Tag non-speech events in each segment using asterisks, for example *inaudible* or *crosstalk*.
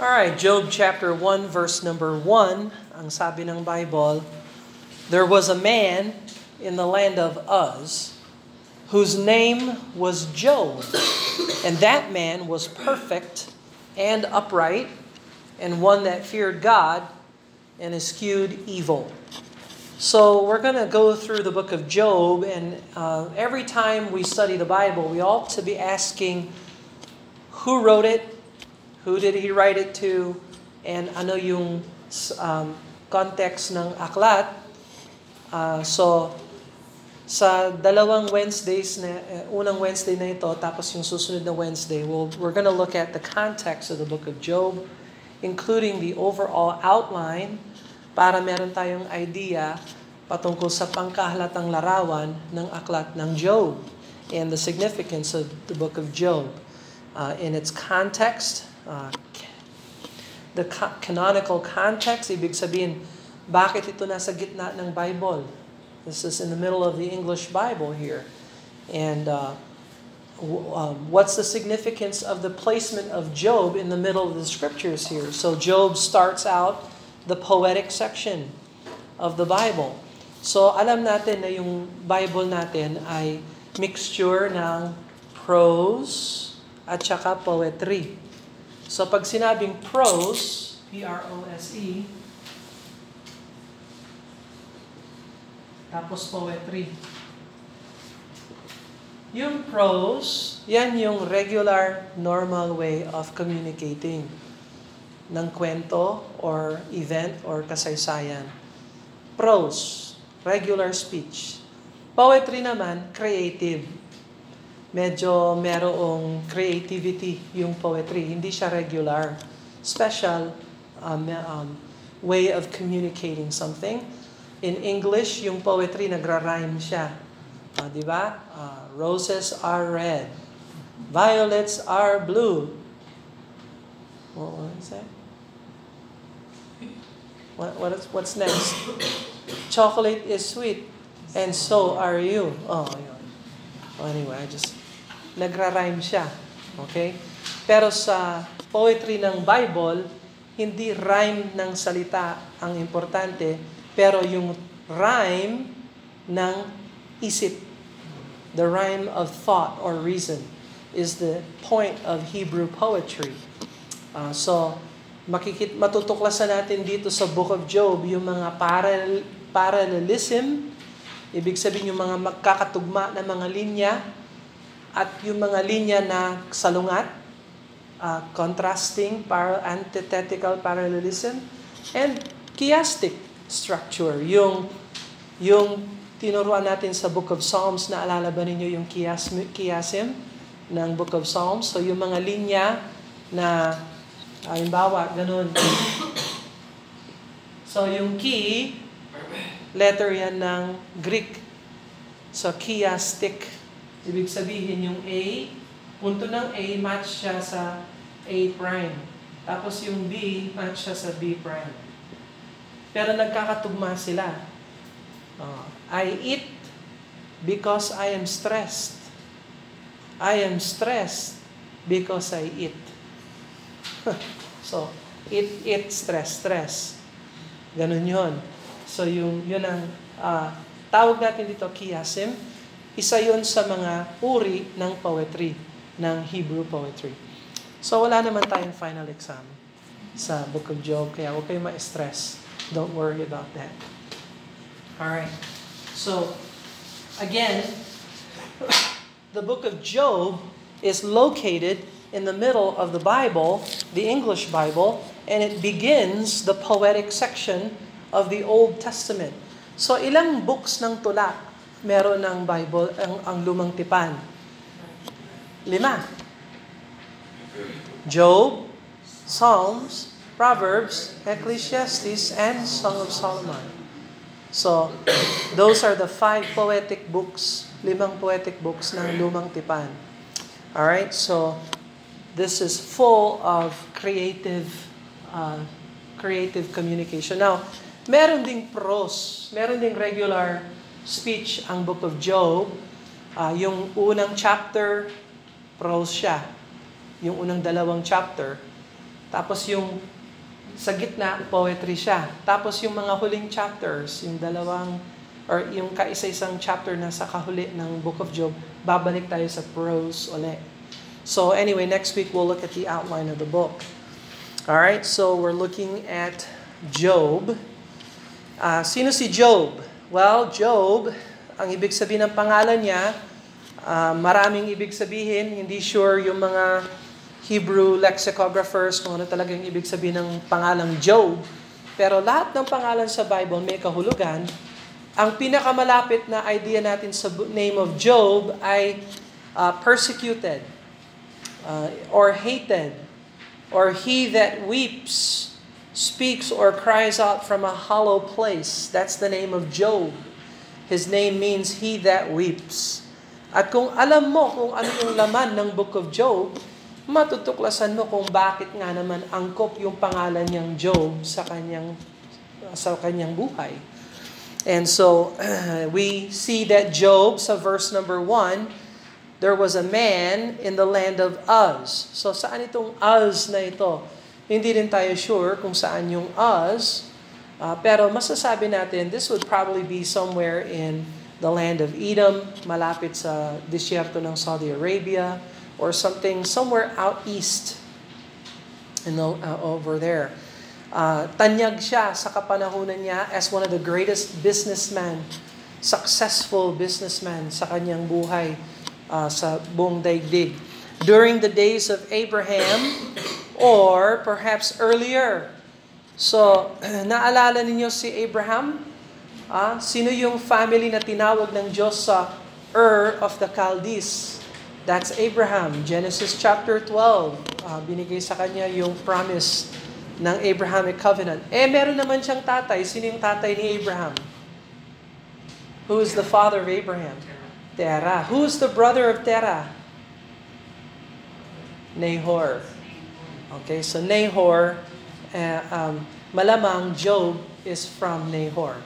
Alright, Job chapter 1 verse number 1, ang sabi ng Bible, There was a man in the land of Uz whose name was Job, and that man was perfect and upright, and one that feared God and eschewed evil. So we're going to go through the book of Job, and uh, every time we study the Bible, we ought to be asking who wrote it, who did he write it to, and ano yung um, context ng aklat. Uh, so, sa dalawang Wednesdays, na, uh, unang Wednesday na ito, tapos yung susunod na Wednesday, we'll, we're going to look at the context of the book of Job, including the overall outline, para meron tayong idea patungkol sa pangkahalatang larawan ng aklat ng Job and the significance of the book of Job uh, in its context, uh, the ca- canonical context, ibig sabihin, bakit ito nasa gitna ng Bible? This is in the middle of the English Bible here. And uh, um, what's the significance of the placement of Job in the middle of the scriptures here? So Job starts out the poetic section of the Bible. So alam natin na yung Bible natin ay mixture ng prose at saka poetry. So pag sinabing prose, P-R-O-S-E, tapos poetry. Yung prose, yan yung regular, normal way of communicating ng kwento or event or kasaysayan. Prose, regular speech. Poetry naman, creative medyo merong creativity yung poetry. Hindi siya regular. Special um, um, way of communicating something. In English, yung poetry nagra-rhyme siya. Uh, di ba? Uh, roses are red. Violets are blue. What, is that? What, what is, what's next? Chocolate is sweet, and so are you. Oh, yun. Oh, anyway, I just nagra-rhyme siya. Okay? Pero sa poetry ng Bible, hindi rhyme ng salita ang importante, pero yung rhyme ng isip. The rhyme of thought or reason is the point of Hebrew poetry. Uh, so, makikit matutuklasan natin dito sa Book of Job yung mga paral, parallelism, ibig sabihin yung mga magkakatugma na mga linya, at yung mga linya na salungat, uh, contrasting, par antithetical parallelism, and chiastic structure. Yung, yung tinuruan natin sa Book of Psalms, naalala ba ninyo yung chiasm, chiasm ng Book of Psalms? So yung mga linya na, halimbawa, ganun. *coughs* So yung key, letter yan ng Greek. So chiastic Ibig sabihin yung A, punto ng A, match siya sa A prime. Tapos yung B, match siya sa B prime. Pero nagkakatugma sila. Uh, I eat because I am stressed. I am stressed because I eat. *laughs* so, eat, eat, stress, stress. Ganun yon. So, yung, yun ang uh, tawag natin dito, chiasm isa yon sa mga uri ng poetry, ng Hebrew poetry. So wala naman tayong final exam sa Book of Job, kaya huwag kayong ma-stress. Don't worry about that. Alright. So, again, *coughs* the Book of Job is located in the middle of the Bible, the English Bible, and it begins the poetic section of the Old Testament. So ilang books ng tula meron ng Bible ang, ang lumang tipan? Lima. Job, Psalms, Proverbs, Ecclesiastes, and Song of Solomon. So, those are the five poetic books, limang poetic books ng lumang tipan. Alright, so this is full of creative uh, creative communication. Now, meron ding prose, meron ding regular speech ang Book of Job. Uh, yung unang chapter, prose siya. Yung unang dalawang chapter, Tapos yung sa gitna, poetry siya. Tapos yung mga huling chapters, yung dalawang, or yung kaisa-isang chapter na sa kahuli ng Book of Job, babalik tayo sa prose ulit. So anyway, next week we'll look at the outline of the book. All right, so we're looking at Job. Uh, sino si Job? Well, Job, ang ibig sabihin ng pangalan niya, uh, maraming ibig sabihin. Hindi sure yung mga Hebrew lexicographers kung ano talagang ibig sabihin ng pangalang Job. Pero lahat ng pangalan sa Bible may kahulugan. Ang pinakamalapit na idea natin sa name of Job ay uh, persecuted uh, or hated or he that weeps speaks or cries out from a hollow place. That's the name of Job. His name means he that weeps. At kung alam mo kung ano yung laman ng book of Job, matutuklasan mo kung bakit nga naman angkop yung pangalan niyang Job sa kanyang sa kanyang buhay. And so *clears throat* we see that Job sa verse number 1, there was a man in the land of Uz. So saan itong Uz na ito? Hindi rin tayo sure kung saan yung Uz. Uh, pero masasabi natin, this would probably be somewhere in the land of Edom, malapit sa disyerto ng Saudi Arabia, or something somewhere out east know, uh, over there. Uh, tanyag siya sa kapanahunan niya as one of the greatest businessmen, successful businessman sa kanyang buhay uh, sa buong daigdig. During the days of Abraham or perhaps earlier. So, *clears throat* naalala ninyo si Abraham? Ah, sino yung family na tinawag ng Diyos sa Ur of the Chaldees? That's Abraham. Genesis chapter 12. Uh, binigay sa kanya yung promise ng Abrahamic covenant. Eh, meron naman siyang tatay. Sino yung tatay ni Abraham? Who is the father of Abraham? Terah. Who is the brother of Terah? Nahor. Okay, so Nahor, uh, um, malamang Job is from Nahor.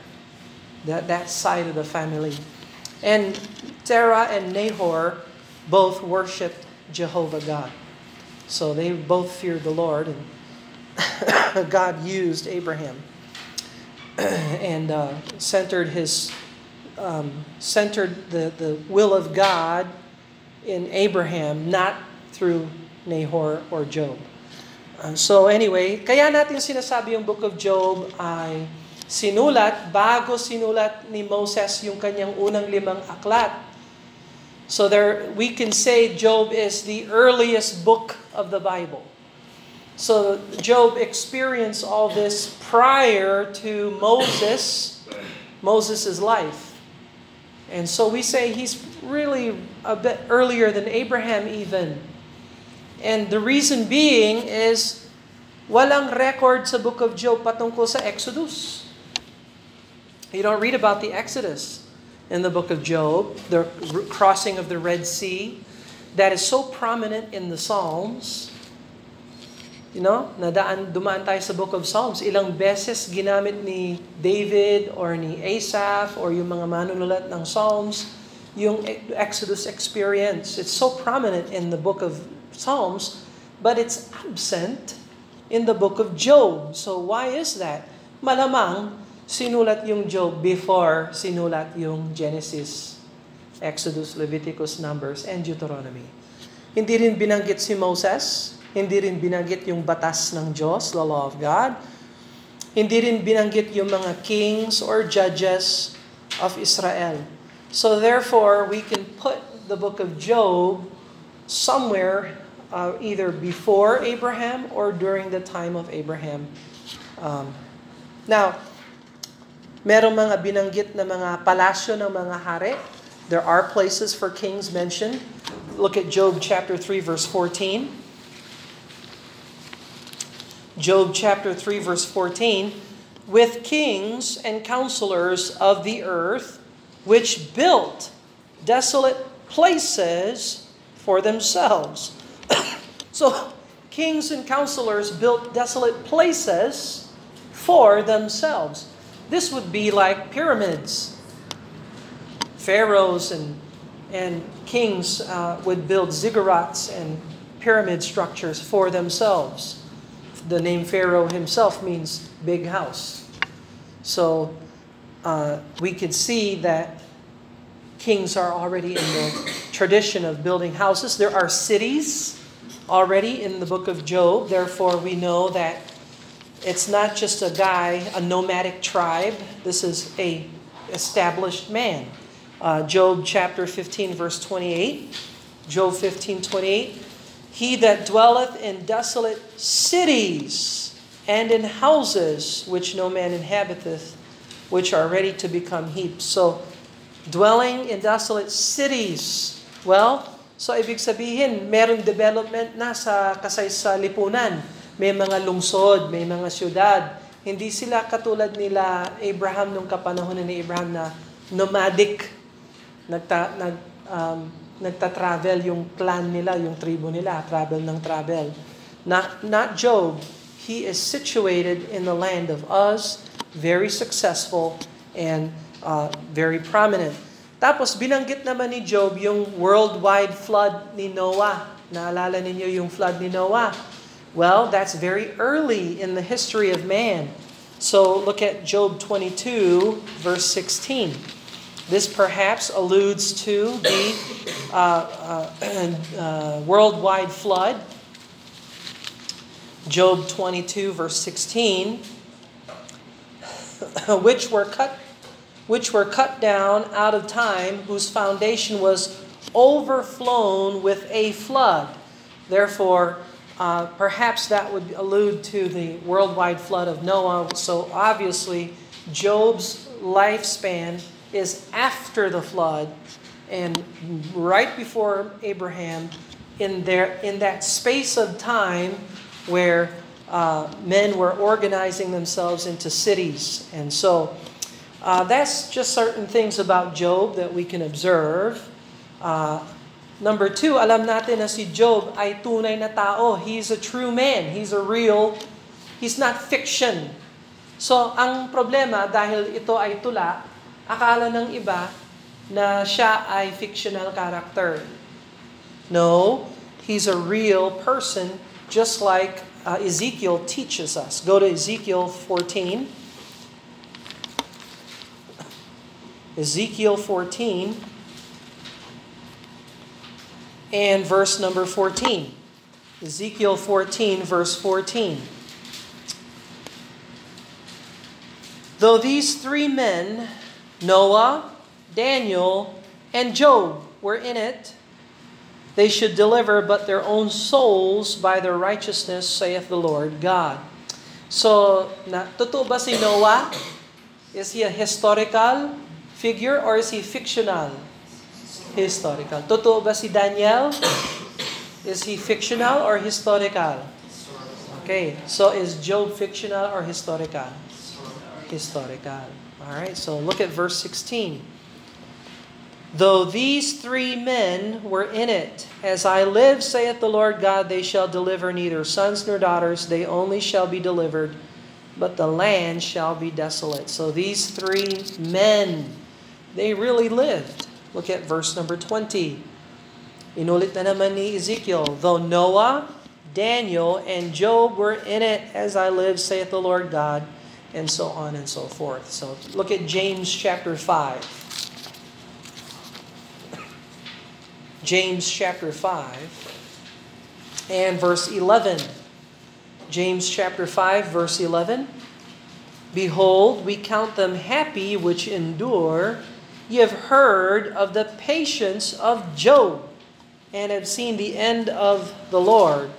That, that side of the family. And Terah and Nahor both worshiped Jehovah God. So they both feared the Lord, and *coughs* God used Abraham *coughs* and uh, centered his um, centered the, the will of God in Abraham, not through Nahor or Job. Uh, so anyway, kaya natin sinasabi yung book of Job ay sinulat bago sinulat ni Moses yung kanyang unang limang aklat So there we can say Job is the earliest book of the Bible. So Job experienced all this prior to Moses, Moses' life. And so we say he's really a bit earlier than Abraham even. And the reason being is walang record sa book of Job patungkol sa Exodus. You don't read about the Exodus in the book of Job, the crossing of the Red Sea, that is so prominent in the Psalms. You know, nadaan, dumaan tayo sa book of Psalms. Ilang beses ginamit ni David or ni Asaph or yung mga manunulat ng Psalms yung Exodus experience. It's so prominent in the book of Psalms, but it's absent in the book of Job. So why is that? Malamang sinulat yung Job before sinulat yung Genesis, Exodus, Leviticus, Numbers, and Deuteronomy. Hindi rin binanggit si Moses, hindi rin binanggit yung batas ng Diyos, the law of God. Hindi rin binanggit yung mga kings or judges of Israel. So therefore, we can put the book of Job somewhere uh, either before Abraham or during the time of Abraham. Um, now, Merong mga binanggit na mga palasyo ng mga hari. There are places for kings mentioned. Look at Job chapter 3 verse 14. Job chapter 3 verse 14. With kings and counselors of the earth, which built desolate places for themselves. So, kings and counselors built desolate places for themselves. This would be like pyramids. Pharaohs and, and kings uh, would build ziggurats and pyramid structures for themselves. the name Pharaoh himself means big house. So uh, we could see that kings are already in the tradition of building houses. There are cities already in the book of Job. Therefore, we know that it's not just a guy, a nomadic tribe. This is a established man. Uh, Job chapter 15, verse 28. Job 15, 28. He that dwelleth in desolate cities and in houses which no man inhabiteth, which are ready to become heaps. So, dwelling in desolate cities. Well, so ibig sabihin, merong development na sa kasay sa lipunan. May mga lungsod, may mga syudad. Hindi sila katulad nila Abraham nung kapanahon ni Abraham na nomadic. Nagta, nag, um, nagta-travel yung clan nila, yung tribo nila, travel ng travel. Not, not Job. He is situated in the land of Uz, very successful, and uh, very prominent. Tapos binanggit naman ni Job yung worldwide flood ni Noah. Naalala ninyo yung flood ni Noah? Well, that's very early in the history of man. So look at Job 22, verse 16. This perhaps alludes to the uh, uh, *clears throat* uh, worldwide flood. Job 22, verse 16, *clears throat* which were cut which were cut down out of time, whose foundation was overflown with a flood. Therefore, uh, perhaps that would allude to the worldwide flood of Noah. So obviously, Job's lifespan is after the flood and right before Abraham, in there in that space of time where uh, men were organizing themselves into cities, and so uh, that's just certain things about Job that we can observe. Uh, number two, alam natin na si Job ay tunay na tao. He's a true man. He's a real, he's not fiction. So, ang problema, dahil ito ay tula, akala ng iba na siya ay fictional character. No, he's a real person just like uh, Ezekiel teaches us. Go to Ezekiel 14. Ezekiel 14 and verse number 14. Ezekiel 14, verse 14. Though these three men, Noah, Daniel, and Job, were in it, they should deliver but their own souls by their righteousness, saith the Lord God. So, na, totoo ba si Noah? Is he a historical figure or is he fictional? Historical. Totoo ba si Daniel? Is he fictional or historical? Okay, so is Job fictional or historical? Historical. All right, so look at verse 16. Though these three men were in it, as I live, saith the Lord God, they shall deliver neither sons nor daughters, they only shall be delivered, but the land shall be desolate. So these three men, they really lived. Look at verse number 20. Inulit na naman ni Ezekiel, Though Noah, Daniel, and Job were in it, as I live, saith the Lord God, and so on and so forth. So look at James chapter 5. James chapter 5 and verse 11. James chapter 5, verse 11. Behold, we count them happy which endure. Ye have heard of the patience of Job, and have seen the end of the Lord,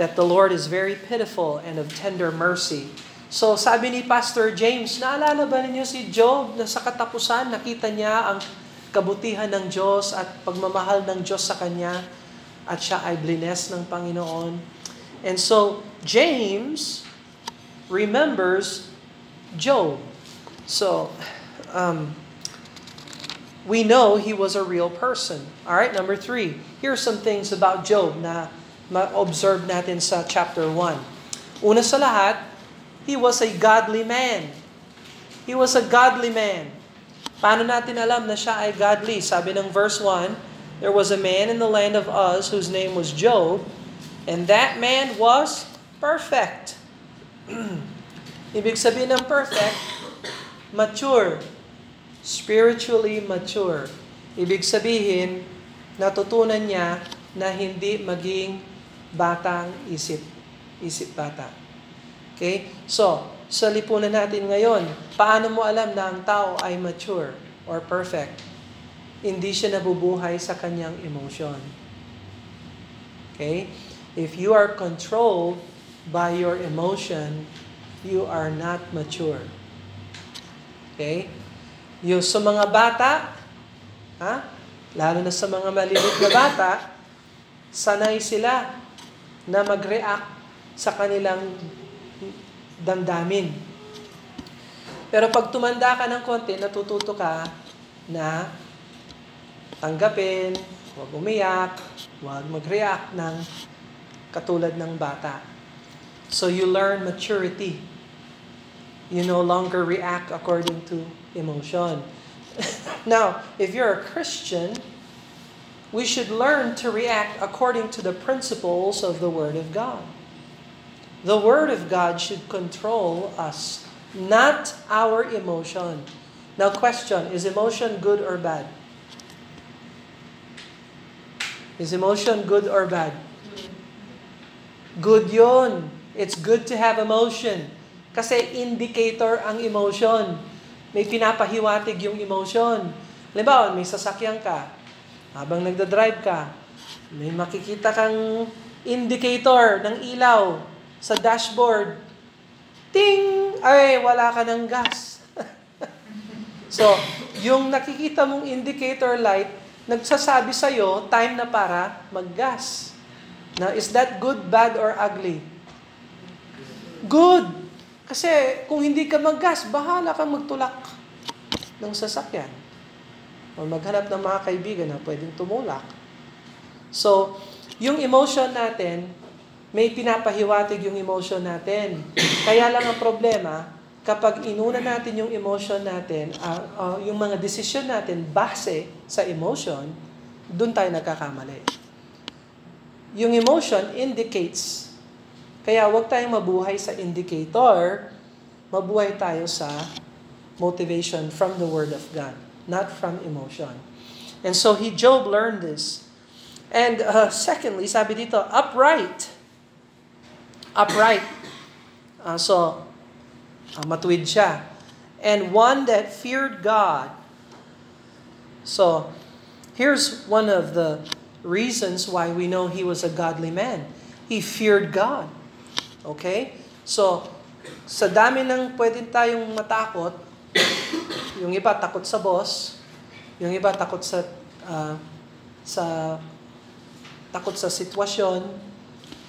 that the Lord is very pitiful and of tender mercy. So sabi ni Pastor James, naalala ba ninyo si Job na sa katapusan nakita niya ang kabutihan ng Diyos at pagmamahal ng Diyos sa kanya at siya ay blines ng Panginoon. And so James remembers Job. So um, we know he was a real person. All right, number three. Here are some things about Job na ma-observe natin sa chapter 1. Una sa lahat, he was a godly man. He was a godly man. Paano natin alam na siya ay godly? Sabi ng verse 1, There was a man in the land of Uz whose name was Job, and that man was perfect. *clears throat* Ibig sabihin ng perfect, mature. Spiritually mature. Ibig sabihin, natutunan niya na hindi maging batang isip. Isip bata. Okay? So, sa lipunan natin ngayon, paano mo alam na ang tao ay mature or perfect? Hindi siya nabubuhay sa kanyang emotion. Okay? If you are controlled by your emotion, you are not mature. Okay? Yung sa mga bata, ha? lalo na sa mga malilit na bata, sanay sila na mag-react sa kanilang damdamin. Pero pag tumanda ka ng konti, natututo ka na tanggapin, huwag umiyak, huwag mag-react ng katulad ng bata. So you learn maturity. You no longer react according to emotion. now, if you're a Christian, we should learn to react according to the principles of the Word of God. The Word of God should control us, not our emotion. Now, question is emotion good or bad? Is emotion good or bad? Good yon. It's good to have emotion. Kasi indicator ang emotion. May pinapahiwatig yung emotion. Halimbawa, may sasakyan ka. Habang nagda-drive ka, may makikita kang indicator ng ilaw sa dashboard, ting! Ay, wala ka ng gas. *laughs* so, yung nakikita mong indicator light, nagsasabi sa'yo, time na para maggas. Now, is that good, bad, or ugly? Good! Kasi kung hindi ka maggas, bahala kang magtulak ng sasakyan. O maghanap ng mga kaibigan na pwedeng tumulak. So, yung emotion natin, may pinapahiwatig yung emotion natin. Kaya lang ang problema, kapag inuna natin yung emotion natin, uh, uh, yung mga desisyon natin base sa emotion, doon tayo nagkakamali. Yung emotion indicates. Kaya wag tayong mabuhay sa indicator, mabuhay tayo sa motivation from the Word of God, not from emotion. And so he Job learned this. And uh, secondly, sabi dito, upright upright. Uh, so, uh, matuwid siya. And one that feared God. So, here's one of the reasons why we know he was a godly man. He feared God. Okay? So, sa dami ng pwede tayong matakot, yung iba takot sa boss, yung iba takot sa uh, sa takot sa sitwasyon,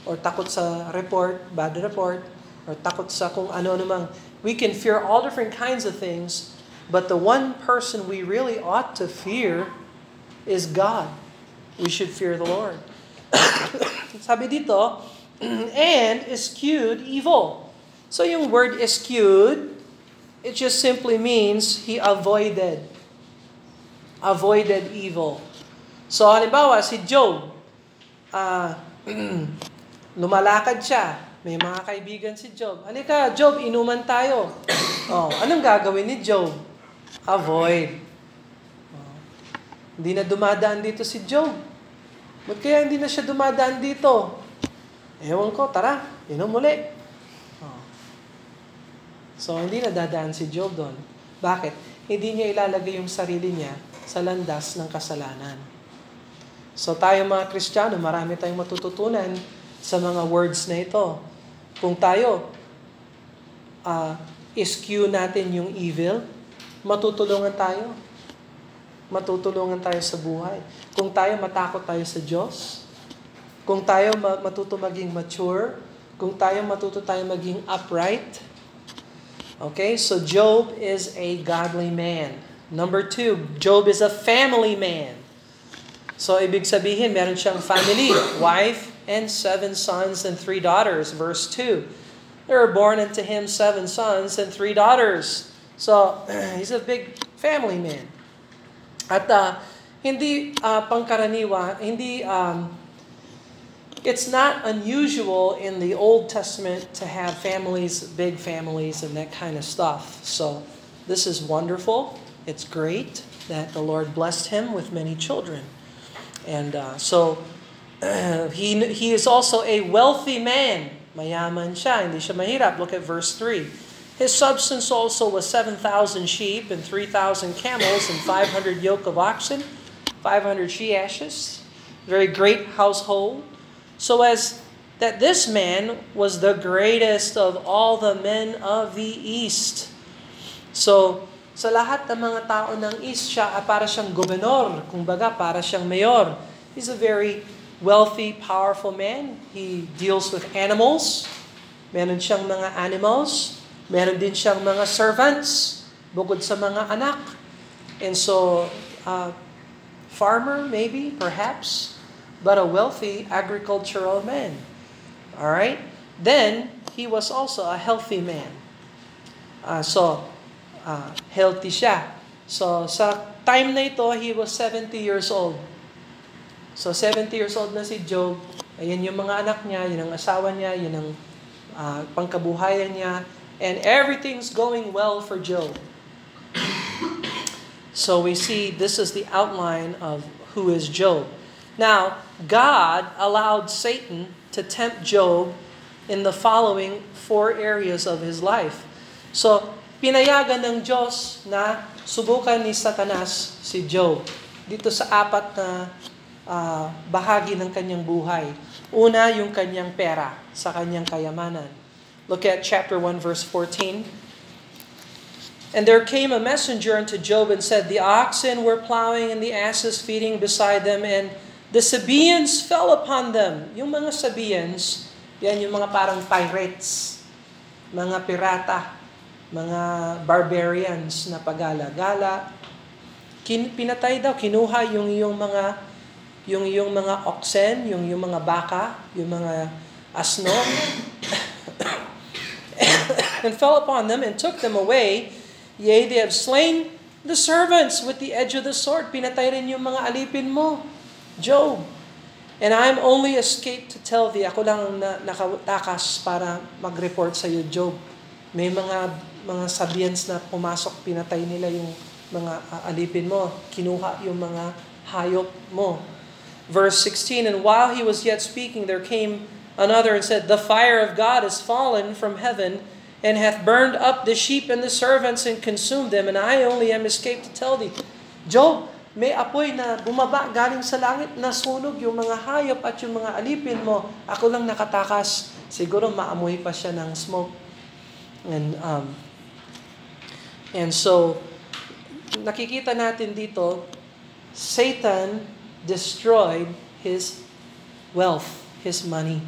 or takot sa report, bad report, or takot sa kung ano namang. We can fear all different kinds of things, but the one person we really ought to fear is God. We should fear the Lord. *coughs* Sabi dito, *clears throat* and eschewed evil. So yung word eschewed, it just simply means he avoided. Avoided evil. So halimbawa, si Job, uh, *clears throat* Lumalakad siya. May mga kaibigan si Job. Halika, Job, inuman tayo. *clears throat* Oh, anong gagawin ni Job? Avoid. Oh. Hindi na dumadaan dito si Job. Ba't kaya hindi na siya dumadaan dito? Ewan ko, tara, inom muli. Oh. So, hindi na dadaan si Job doon. Bakit? Hindi niya ilalagay yung sarili niya sa landas ng kasalanan. So, tayo mga Kristiyano, marami tayong matututunan sa mga words na ito. Kung tayo uh, eschew natin yung evil, matutulungan tayo. Matutulungan tayo sa buhay. Kung tayo matakot tayo sa Diyos, kung tayo matuto maging mature, kung tayo matuto tayo maging upright. Okay, so Job is a godly man. Number two, Job is a family man. So, ibig sabihin, meron siyang family, wife, and seven sons and three daughters. Verse 2. There were born unto him seven sons and three daughters. So, *clears throat* he's a big family man. At uh, hindi uh, pangkaraniwa, hindi um, it's not unusual in the Old Testament to have families, big families, and that kind of stuff. So this is wonderful. It's great that the Lord blessed him with many children. And uh, so uh, *clears throat* he, he is also a wealthy man. Mayaman siya, hindi siya mahirap. Look at verse 3. His substance also was 7,000 sheep and 3,000 camels and 500 yoke of oxen, 500 she-ashes. Very great household. So as that this man was the greatest of all the men of the East. So, sa lahat ng mga tao ng East, siya para siyang gobernador, kumbaga para siyang mayor. He's a very wealthy, powerful man. He deals with animals. Meron siyang mga animals. Meron din siyang mga servants, bukod sa mga anak. And so, uh, farmer maybe, perhaps, but a wealthy agricultural man. All right? Then, he was also a healthy man. Uh, so, uh, healthy siya. So, sa time na ito, he was 70 years old. So, 70 years old na si Job. Ayan yung mga anak niya, yun ang asawa niya, yun ang uh, pangkabuhayan niya. And everything's going well for Job. So we see this is the outline of who is Job. Now, God allowed Satan to tempt Job in the following four areas of his life. So, pinayagan ng Diyos na subukan ni Satanas si Job dito sa apat na uh, bahagi ng kanyang buhay. Una, yung kanyang pera sa kanyang kayamanan. Look at chapter 1 verse 14. And there came a messenger unto Job and said, The oxen were plowing and the asses feeding beside them, and the Sabaeans fell upon them. Yung mga Sabaeans, yan yung mga parang pirates, mga pirata, mga barbarians na pagala-gala. Kin, pinatay daw, kinuha yung yung mga yung yung mga oxen, yung yung mga baka, yung mga asno, *coughs* and fell upon them and took them away Yea, they have slain the servants with the edge of the sword. Pinatay rin yung mga alipin mo, Job. And I'm only escaped to tell thee. Ako lang na, nakatakas para mag-report sa iyo, Job. May mga mga sabiens na pumasok, pinatay nila yung mga alipin mo. Kinuha yung mga hayop mo. Verse 16, And while he was yet speaking, there came another and said, The fire of God is fallen from heaven and hath burned up the sheep and the servants and consumed them, and I only am escaped to tell thee. Job, may apoy na bumaba galing sa langit na sunog yung mga hayop at yung mga alipin mo. Ako lang nakatakas. Siguro maamoy pa siya ng smoke. And, um, and so, nakikita natin dito, Satan destroyed his wealth, his money.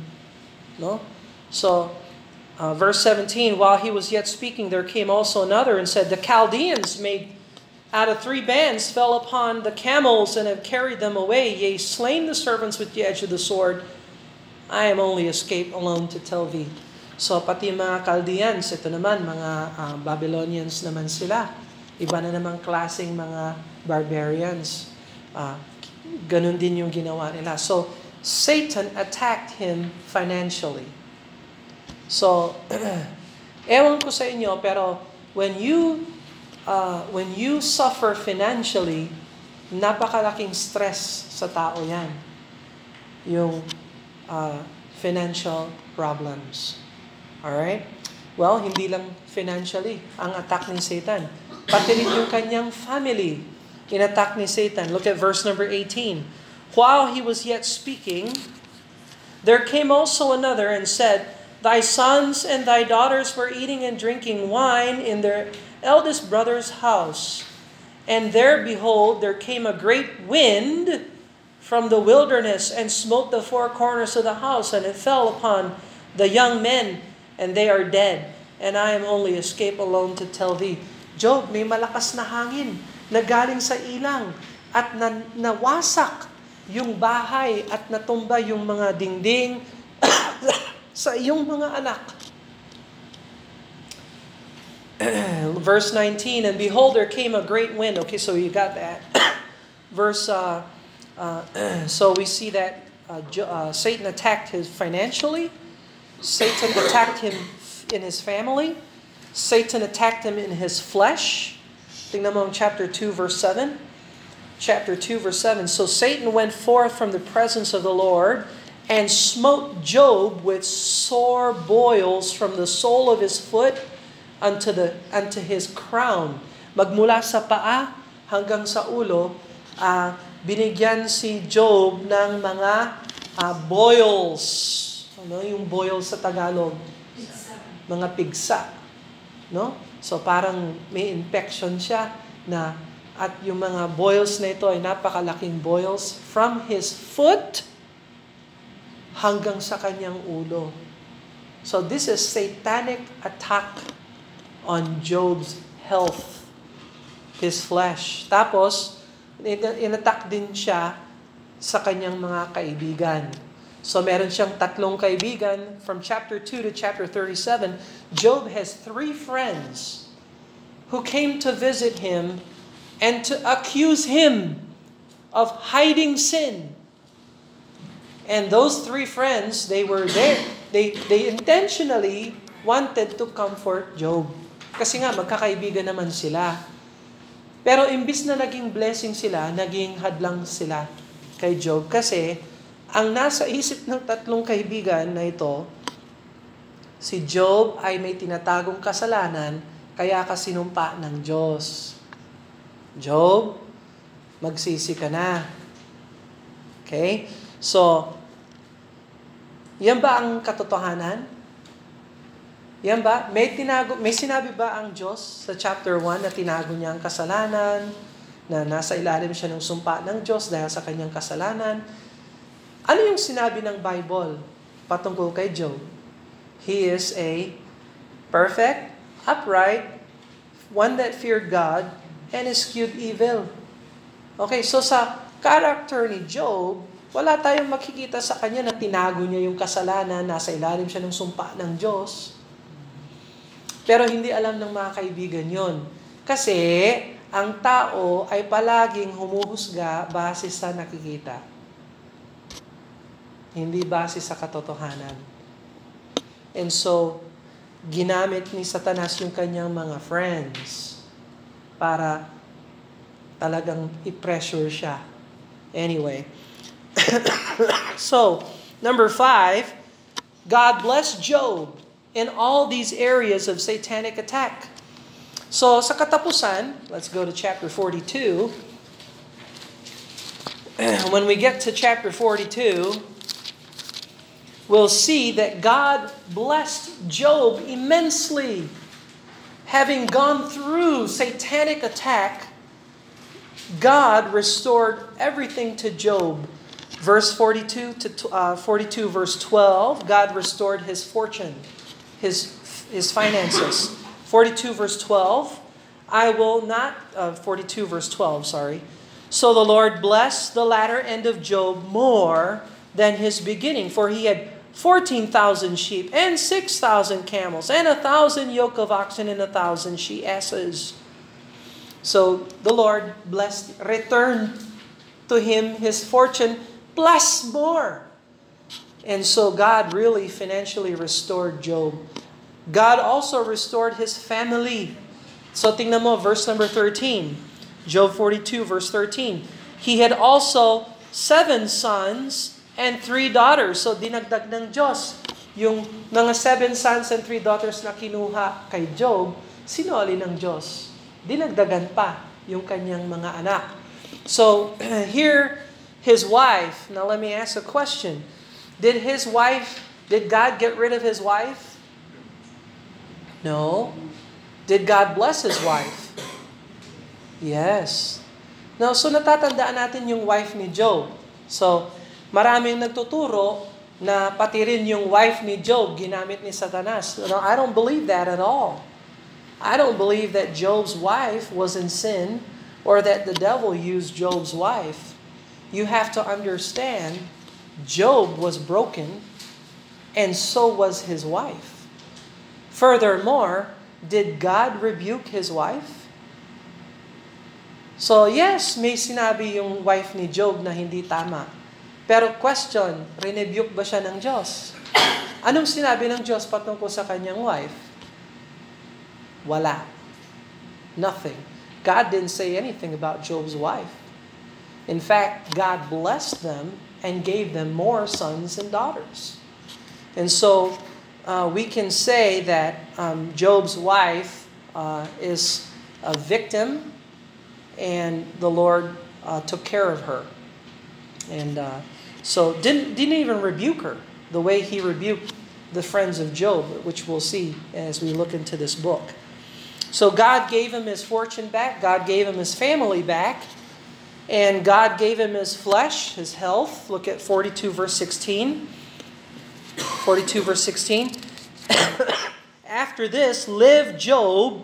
No? So, Uh, verse 17, while he was yet speaking, there came also another and said, The Chaldeans made out of three bands fell upon the camels and have carried them away, yea, slain the servants with the edge of the sword. I am only escaped alone to tell thee. So pati mga Chaldeans, ito naman, mga uh, Babylonians naman sila. Iba na namang klaseng mga barbarians. Uh, ganun din yung ginawa nila. So Satan attacked him financially. So, *clears throat* ewan ko sa inyo, pero when you uh, when you suffer financially, napakalaking stress sa tao yan. Yung uh, financial problems. Alright? Well, hindi lang financially ang attack ni Satan. Pati rin yung kanyang family in-attack ni Satan. Look at verse number 18. While he was yet speaking, there came also another and said, Thy sons and thy daughters were eating and drinking wine in their eldest brother's house. And there, behold, there came a great wind from the wilderness and smote the four corners of the house, and it fell upon the young men, and they are dead. And I am only escaped alone to tell thee. Job, may malakas na hangin na galing sa ilang at na, nawasak yung bahay at natumba yung mga dingding *coughs* sa iyong mga anak. *clears throat* Verse 19, and behold, there came a great wind. Okay, so you got that. *clears throat* Verse, uh, uh, *clears throat* so we see that uh, uh, Satan attacked his financially. Satan attacked him in his family. Satan attacked him in his flesh. Tingnan mo chapter 2 verse 7. Chapter 2 verse 7. So Satan went forth from the presence of the Lord and smote Job with sore boils from the sole of his foot unto the unto his crown. Magmula sa paa hanggang sa ulo, ah, binigyan si Job ng mga ah, boils. Ano yung boils sa Tagalog? Mga pigsa. No? So parang may infection siya na at yung mga boils na ito ay napakalaking boils from his foot hanggang sa kanyang ulo. So this is satanic attack on Job's health, his flesh. Tapos, in- inattack din siya sa kanyang mga kaibigan. So meron siyang tatlong kaibigan from chapter 2 to chapter 37. Job has three friends who came to visit him and to accuse him of hiding sin. And those three friends, they were there. They, they intentionally wanted to comfort Job. Kasi nga, magkakaibigan naman sila. Pero imbis na naging blessing sila, naging hadlang sila kay Job. Kasi, ang nasa isip ng tatlong kaibigan na ito, si Job ay may tinatagong kasalanan, kaya ka sinumpa ng Diyos. Job, magsisi ka na. Okay? So, yan ba ang katotohanan? Yan ba? May, tinago, may sinabi ba ang Diyos sa chapter 1 na tinago niya ang kasalanan, na nasa ilalim siya ng sumpa ng Diyos dahil sa kanyang kasalanan? Ano yung sinabi ng Bible patungkol kay Job? He is a perfect, upright, one that feared God, and eschewed evil. Okay, so sa character ni Job, wala tayong makikita sa kanya na tinago niya yung kasalanan, nasa ilalim siya ng sumpa ng Diyos. Pero hindi alam ng mga kaibigan yon. Kasi ang tao ay palaging humuhusga base sa nakikita. Hindi base sa katotohanan. And so, ginamit ni Satanas yung kanyang mga friends para talagang i-pressure siya. Anyway. *coughs* so, number five, God blessed Job in all these areas of satanic attack. So, sa katapusan, let's go to chapter 42. *clears throat* When we get to chapter 42, we'll see that God blessed Job immensely. Having gone through satanic attack, God restored everything to Job. Verse 42 to uh, 42 verse 12, God restored his fortune, his his finances. 42 verse 12, I will not uh, 42 verse 12, sorry. So the Lord blessed the latter end of Job more than his beginning, for he had 14,000 sheep and 6,000 camels and a thousand yoke of oxen and a thousand she asses. So the Lord blessed, returned to him his fortune plus more. And so God really financially restored Job. God also restored his family. So tingnan mo, verse number 13. Job 42, verse 13. He had also seven sons and three daughters. So dinagdag ng Diyos. Yung mga seven sons and three daughters na kinuha kay Job, sinoli ng Diyos. Dinagdagan pa yung kanyang mga anak. So *clears throat* here, his wife, now let me ask a question. Did his wife, did God get rid of his wife? No. Did God bless his wife? Yes. Now, so natatandaan natin yung wife ni Job. So, maraming nagtuturo na pati rin yung wife ni Job ginamit ni Satanas. No, I don't believe that at all. I don't believe that Job's wife was in sin or that the devil used Job's wife. You have to understand, Job was broken and so was his wife. Furthermore, did God rebuke his wife? So yes, may sinabi yung wife ni Job na hindi tama. Pero question, rinebuke ba siya ng Diyos? Anong sinabi ng Diyos patungkol sa kanyang wife? Wala. Nothing. God didn't say anything about Job's wife. In fact, God blessed them and gave them more sons and daughters. And so uh, we can say that um, Job's wife uh, is a victim, and the Lord uh, took care of her. And uh, so didn't, didn't even rebuke her the way he rebuked the friends of Job, which we'll see as we look into this book. So God gave him his fortune back, God gave him his family back, and God gave him his flesh, his health. Look at 42 verse 16. 42 verse 16. *coughs* After this lived Job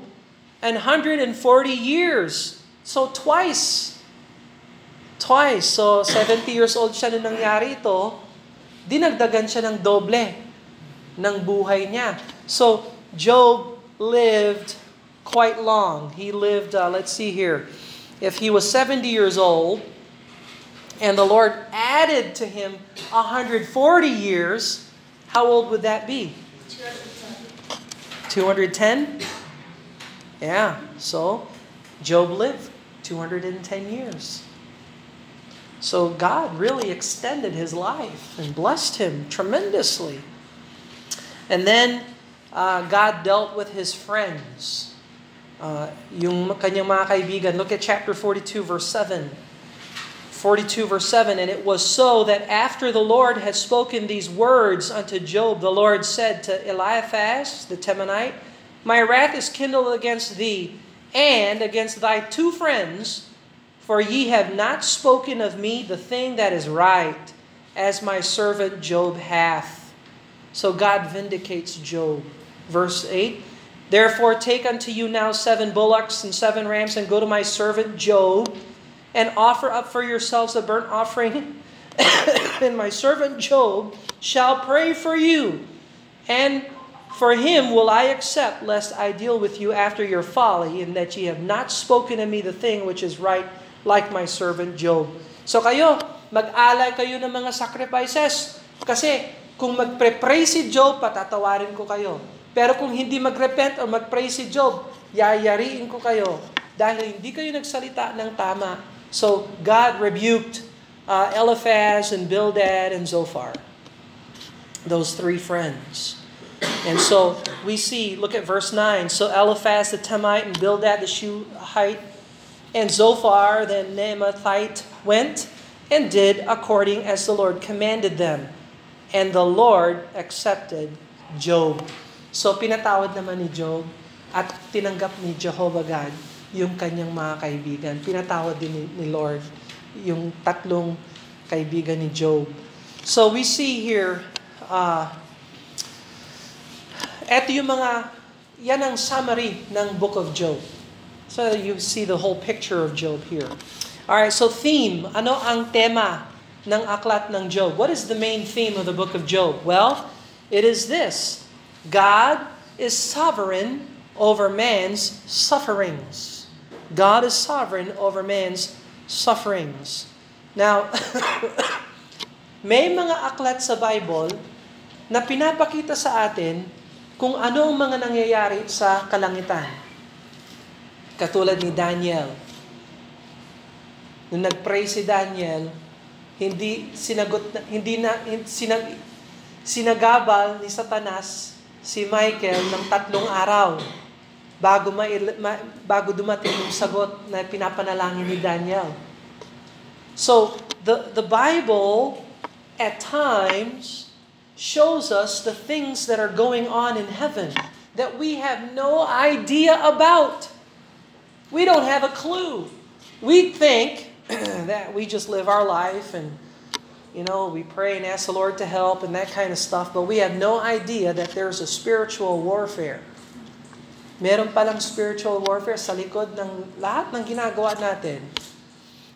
an 140 years. So twice. Twice. So 70 years old siya nung nangyari ito. Dinagdagan siya ng doble ng buhay niya. So Job lived quite long. He lived, uh, let's see here, if he was 70 years old, and the Lord added to him 140 years, how old would that be? 210? Yeah, so Job lived 210 years. So God really extended his life and blessed him tremendously. And then uh, God dealt with his friends. Uh, yung kanyang mga kaibigan. Look at chapter 42 verse 7. 42 verse 7 And it was so that after the Lord had spoken these words unto Job, the Lord said to Eliphaz the Temanite, My wrath is kindled against thee and against thy two friends, for ye have not spoken of me the thing that is right, as my servant Job hath. So God vindicates Job. Verse 8 Therefore take unto you now seven bullocks and seven rams, and go to my servant Job, and offer up for yourselves a burnt offering. *coughs* and my servant Job shall pray for you, and for him will I accept, lest I deal with you after your folly, and that ye have not spoken to me the thing which is right, like my servant Job. So kayo, mag-alay kayo ng mga sacrifices. Kasi kung magpre-pray si Job, patatawarin ko kayo. Pero kung hindi mag-repent o mag-pray si Job, yayariin ko kayo dahil hindi kayo nagsalita ng tama. So God rebuked uh, Eliphaz and Bildad and Zophar, those three friends. And so we see, look at verse 9. So Eliphaz the Temite and Bildad the Shuhite and Zophar the Namathite went and did according as the Lord commanded them. And the Lord accepted Job. So pinatawad naman ni Job at tinanggap ni Jehovah God yung kanyang mga kaibigan. Pinatawad din ni, Lord yung tatlong kaibigan ni Job. So we see here, uh, eto yung mga, yan ang summary ng book of Job. So you see the whole picture of Job here. Alright, so theme, ano ang tema ng aklat ng Job? What is the main theme of the book of Job? Well, it is this. God is sovereign over man's sufferings. God is sovereign over man's sufferings. Now, *coughs* may mga aklat sa Bible na pinapakita sa atin kung ano ang mga nangyayari sa kalangitan. Katulad ni Daniel. Nung nag-pray si Daniel, hindi sinagot na, hindi na sinag, sinagabal ni Satanas si Michael ng tatlong araw bago ma, ma, bago dumating yung sagot na pinapanalangin ni Daniel. So, the the Bible at times shows us the things that are going on in heaven that we have no idea about. We don't have a clue. We think *clears throat* that we just live our life and you know, we pray and ask the Lord to help and that kind of stuff, but we have no idea that there's a spiritual warfare. Meron palang spiritual warfare sa likod ng lahat ng ginagawa natin.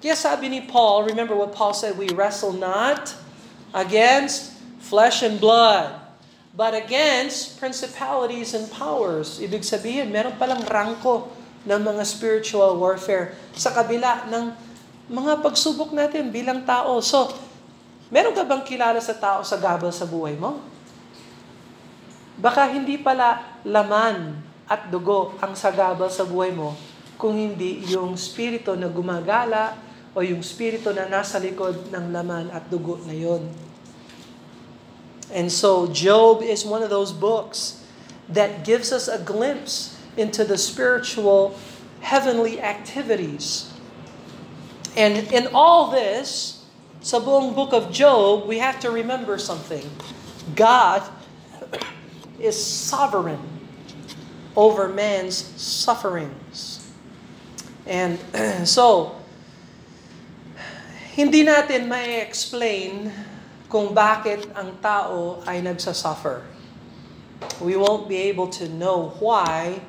Kaya sabi ni Paul, remember what Paul said, we wrestle not against flesh and blood, but against principalities and powers. Ibig sabihin, meron palang rangko ng mga spiritual warfare sa kabila ng mga pagsubok natin bilang tao. So, Meron ka bang kilala sa tao sa gabal sa buhay mo? Baka hindi pala laman at dugo ang sagabal sa buhay mo, kung hindi yung spirito na gumagala o yung spirito na nasa likod ng laman at dugo na yon. And so Job is one of those books that gives us a glimpse into the spiritual heavenly activities. And in all this, sa buong book of Job, we have to remember something. God *coughs* is sovereign over man's sufferings. And *coughs* so, hindi natin may explain kung bakit ang tao ay nagsasuffer. We won't be able to know why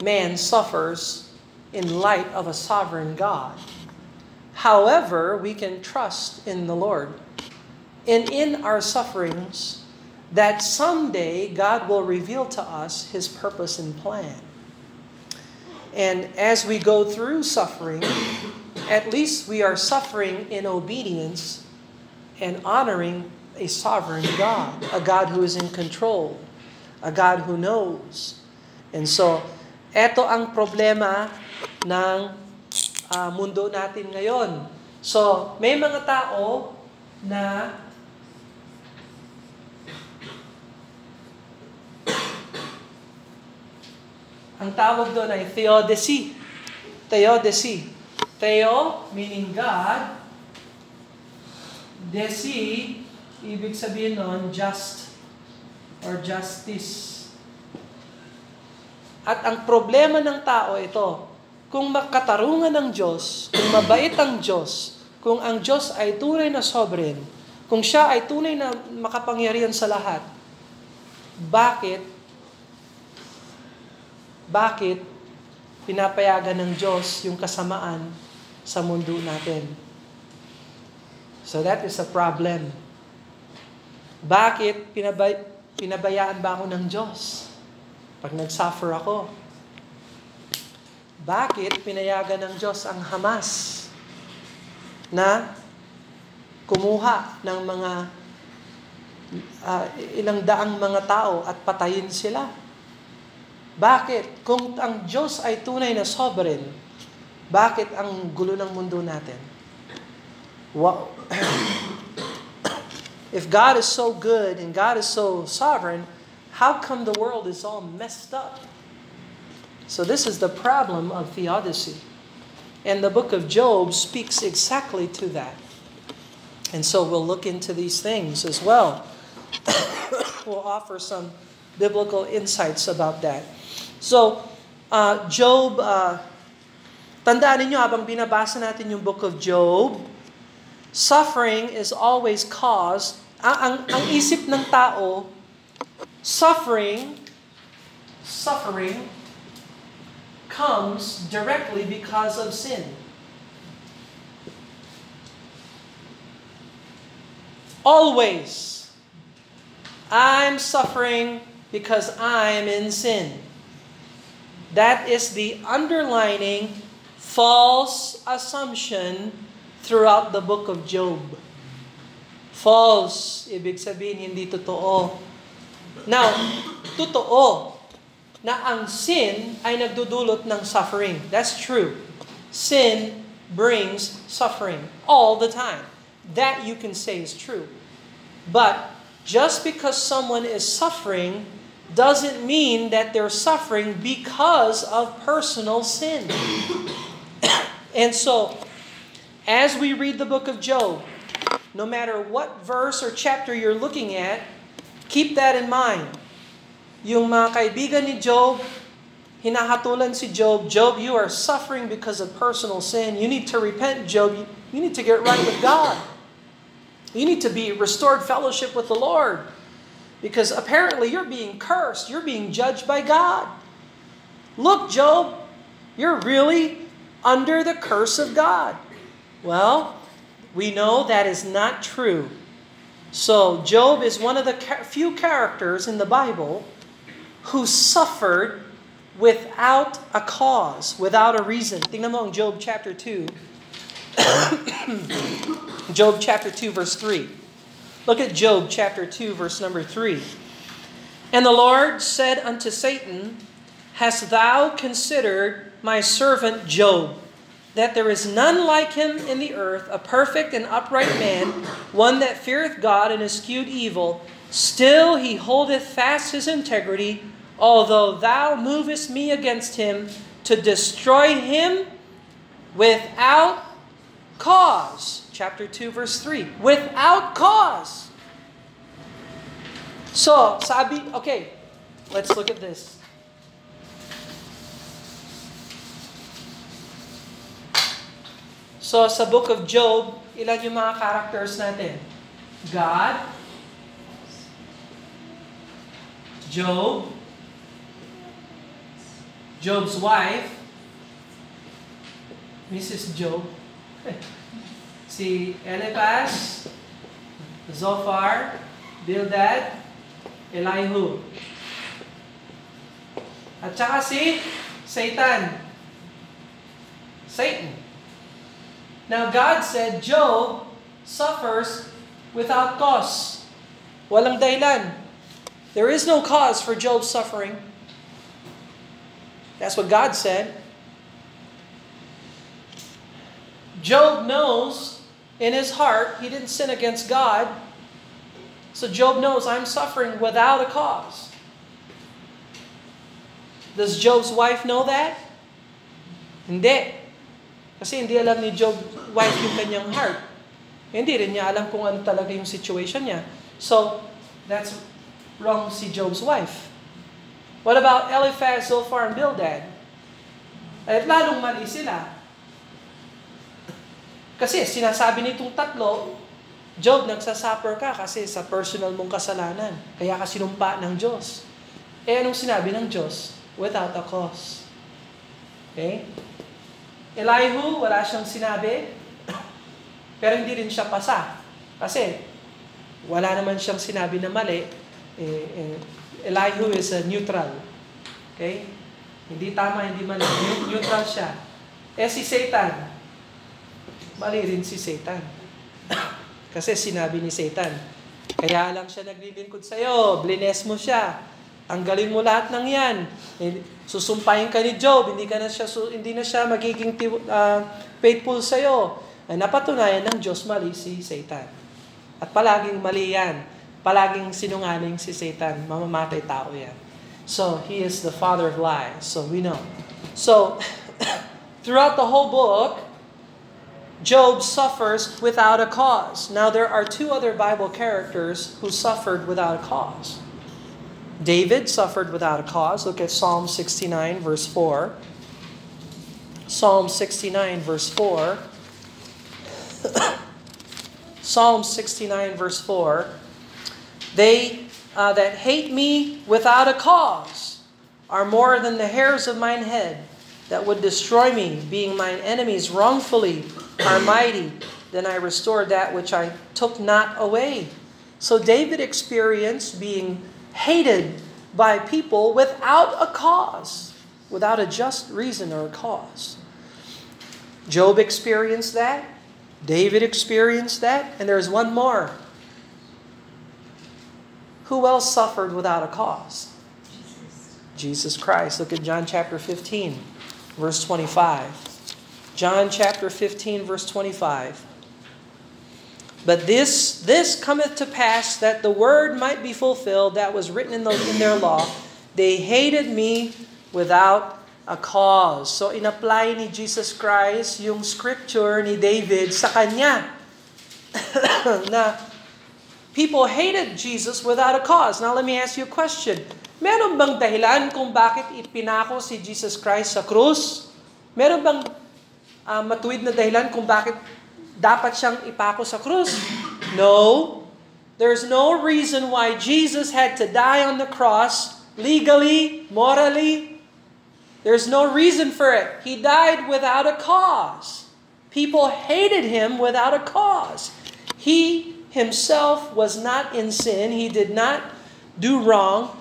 man suffers in light of a sovereign God. However, we can trust in the Lord. And in our sufferings, that someday God will reveal to us His purpose and plan. And as we go through suffering, at least we are suffering in obedience and honoring a sovereign God, a God who is in control, a God who knows. And so, eto ang problema ng uh, mundo natin ngayon. So, may mga tao na ang tawag doon ay theodicy. Theodicy. Theo, meaning God. Desi, ibig sabihin nun, just or justice. At ang problema ng tao ito, kung makatarungan ng Diyos, kung mabait ang Diyos, kung ang Diyos ay tunay na sovereign, kung siya ay tunay na makapangyarihan sa lahat, bakit bakit pinapayagan ng Diyos yung kasamaan sa mundo natin? So that is a problem. Bakit pinabay, pinabayaan ba ako ng Diyos pag nag-suffer ako? Bakit pinayagan ng Diyos ang Hamas na kumuha ng mga uh, ilang daang mga tao at patayin sila? Bakit? Kung ang Diyos ay tunay na sovereign, bakit ang gulo ng mundo natin? Wow. *coughs* if God is so good and God is so sovereign, how come the world is all messed up? So this is the problem of theodicy. And the book of Job speaks exactly to that. And so we'll look into these things as well. *coughs* we'll offer some biblical insights about that. So, uh, Job, uh, tandaan ninyo habang binabasa natin yung book of Job, suffering is always caused, ang, ang, ang isip ng tao, suffering, suffering comes directly because of sin. Always. I'm suffering because I'm in sin. That is the underlining false assumption throughout the book of Job. False, ibig sabihin hindi totoo. Now, totoo na ang sin ay nagdudulot ng suffering. That's true. Sin brings suffering all the time. That you can say is true. But just because someone is suffering doesn't mean that they're suffering because of personal sin. *coughs* and so, as we read the book of Job, no matter what verse or chapter you're looking at, keep that in mind. Yung mga kaibigan ni Job, hinahatulan si Job, Job, you are suffering because of personal sin. You need to repent, Job. You need to get right with God. You need to be restored fellowship with the Lord. Because apparently you're being cursed. You're being judged by God. Look, Job, you're really under the curse of God. Well, we know that is not true. So, Job is one of the few characters in the Bible who suffered without a cause, without a reason. Tingnan mo ang Job chapter 2. *coughs* Job chapter 2 verse 3. Look at Job chapter 2, verse number 3. And the Lord said unto Satan, Hast thou considered my servant Job, that there is none like him in the earth, a perfect and upright man, one that feareth God and eschewed evil? Still he holdeth fast his integrity, although thou movest me against him to destroy him without cause. Chapter 2, verse 3. Without cause. So, sabi, okay, let's look at this. So, sa book of Job, ilan yung mga characters natin? God, Job, Job's wife, Mrs. Job, *laughs* si Eliphaz, Zophar, Bildad, Elihu. At saka si Satan. Satan. Now God said Job suffers without cause. Walang dahilan. There is no cause for Job's suffering. That's what God said. Job knows in his heart he didn't sin against God. So Job knows I'm suffering without a cause. Does Job's wife know that? Hindi. Kasi hindi alam ni Job wife yung kanyang heart. Hindi rin niya alam kung ano talaga yung situation niya. So, that's wrong si Job's wife. What about Eliphaz, Zophar, and Bildad? At lalong mali sila. Kasi sinasabi nitong tatlo, Job, nagsasuffer ka kasi sa personal mong kasalanan. Kaya ka sinumpa ng Diyos. Eh, anong sinabi ng Diyos? Without a cause. Okay? Elihu, wala siyang sinabi. *coughs* Pero hindi rin siya pasa. Kasi, wala naman siyang sinabi na mali. Eh, eh, Elihu is a neutral. Okay? Hindi tama, hindi mali. Neutral siya. Eh si Satan, mali rin si Satan. *coughs* Kasi sinabi ni Satan, kaya lang siya naglilingkod sa'yo, blines mo siya, ang galing mo lahat ng yan. Susumpahin ka ni Job, hindi, ka na siya, hindi na siya magiging uh, faithful sa'yo. Ay napatunayan ng Diyos mali si Satan. At palaging mali yan. Palaging sinungaling si Satan. Mamamatay tao yan. So, he is the father of lies. So, we know. So, *coughs* throughout the whole book, Job suffers without a cause. Now, there are two other Bible characters who suffered without a cause. David suffered without a cause. Look at Psalm 69, verse 4. Psalm 69, verse 4. *coughs* Psalm 69, verse 4. They uh, that hate me without a cause are more than the hairs of mine head that would destroy me, being mine enemies wrongfully are mighty, then I restored that which I took not away. So David experienced being hated by people without a cause, without a just reason or a cause. Job experienced that. David experienced that. And there's one more. Who else suffered without a cause? Jesus, Christ. Look at John chapter 15, verse 25. John chapter 15, verse 25. But this, this cometh to pass that the word might be fulfilled that was written in, the, in their law. They hated me without a cause. So inapply ni Jesus Christ yung scripture ni David sa kanya. *coughs* na people hated Jesus without a cause. Now let me ask you a question. Meron bang dahilan kung bakit ipinako si Jesus Christ sa krus? Meron bang uh, matuwid na dahilan kung bakit dapat siyang ipako sa krus. No. There's no reason why Jesus had to die on the cross legally, morally. There's no reason for it. He died without a cause. People hated him without a cause. He himself was not in sin. He did not do wrong,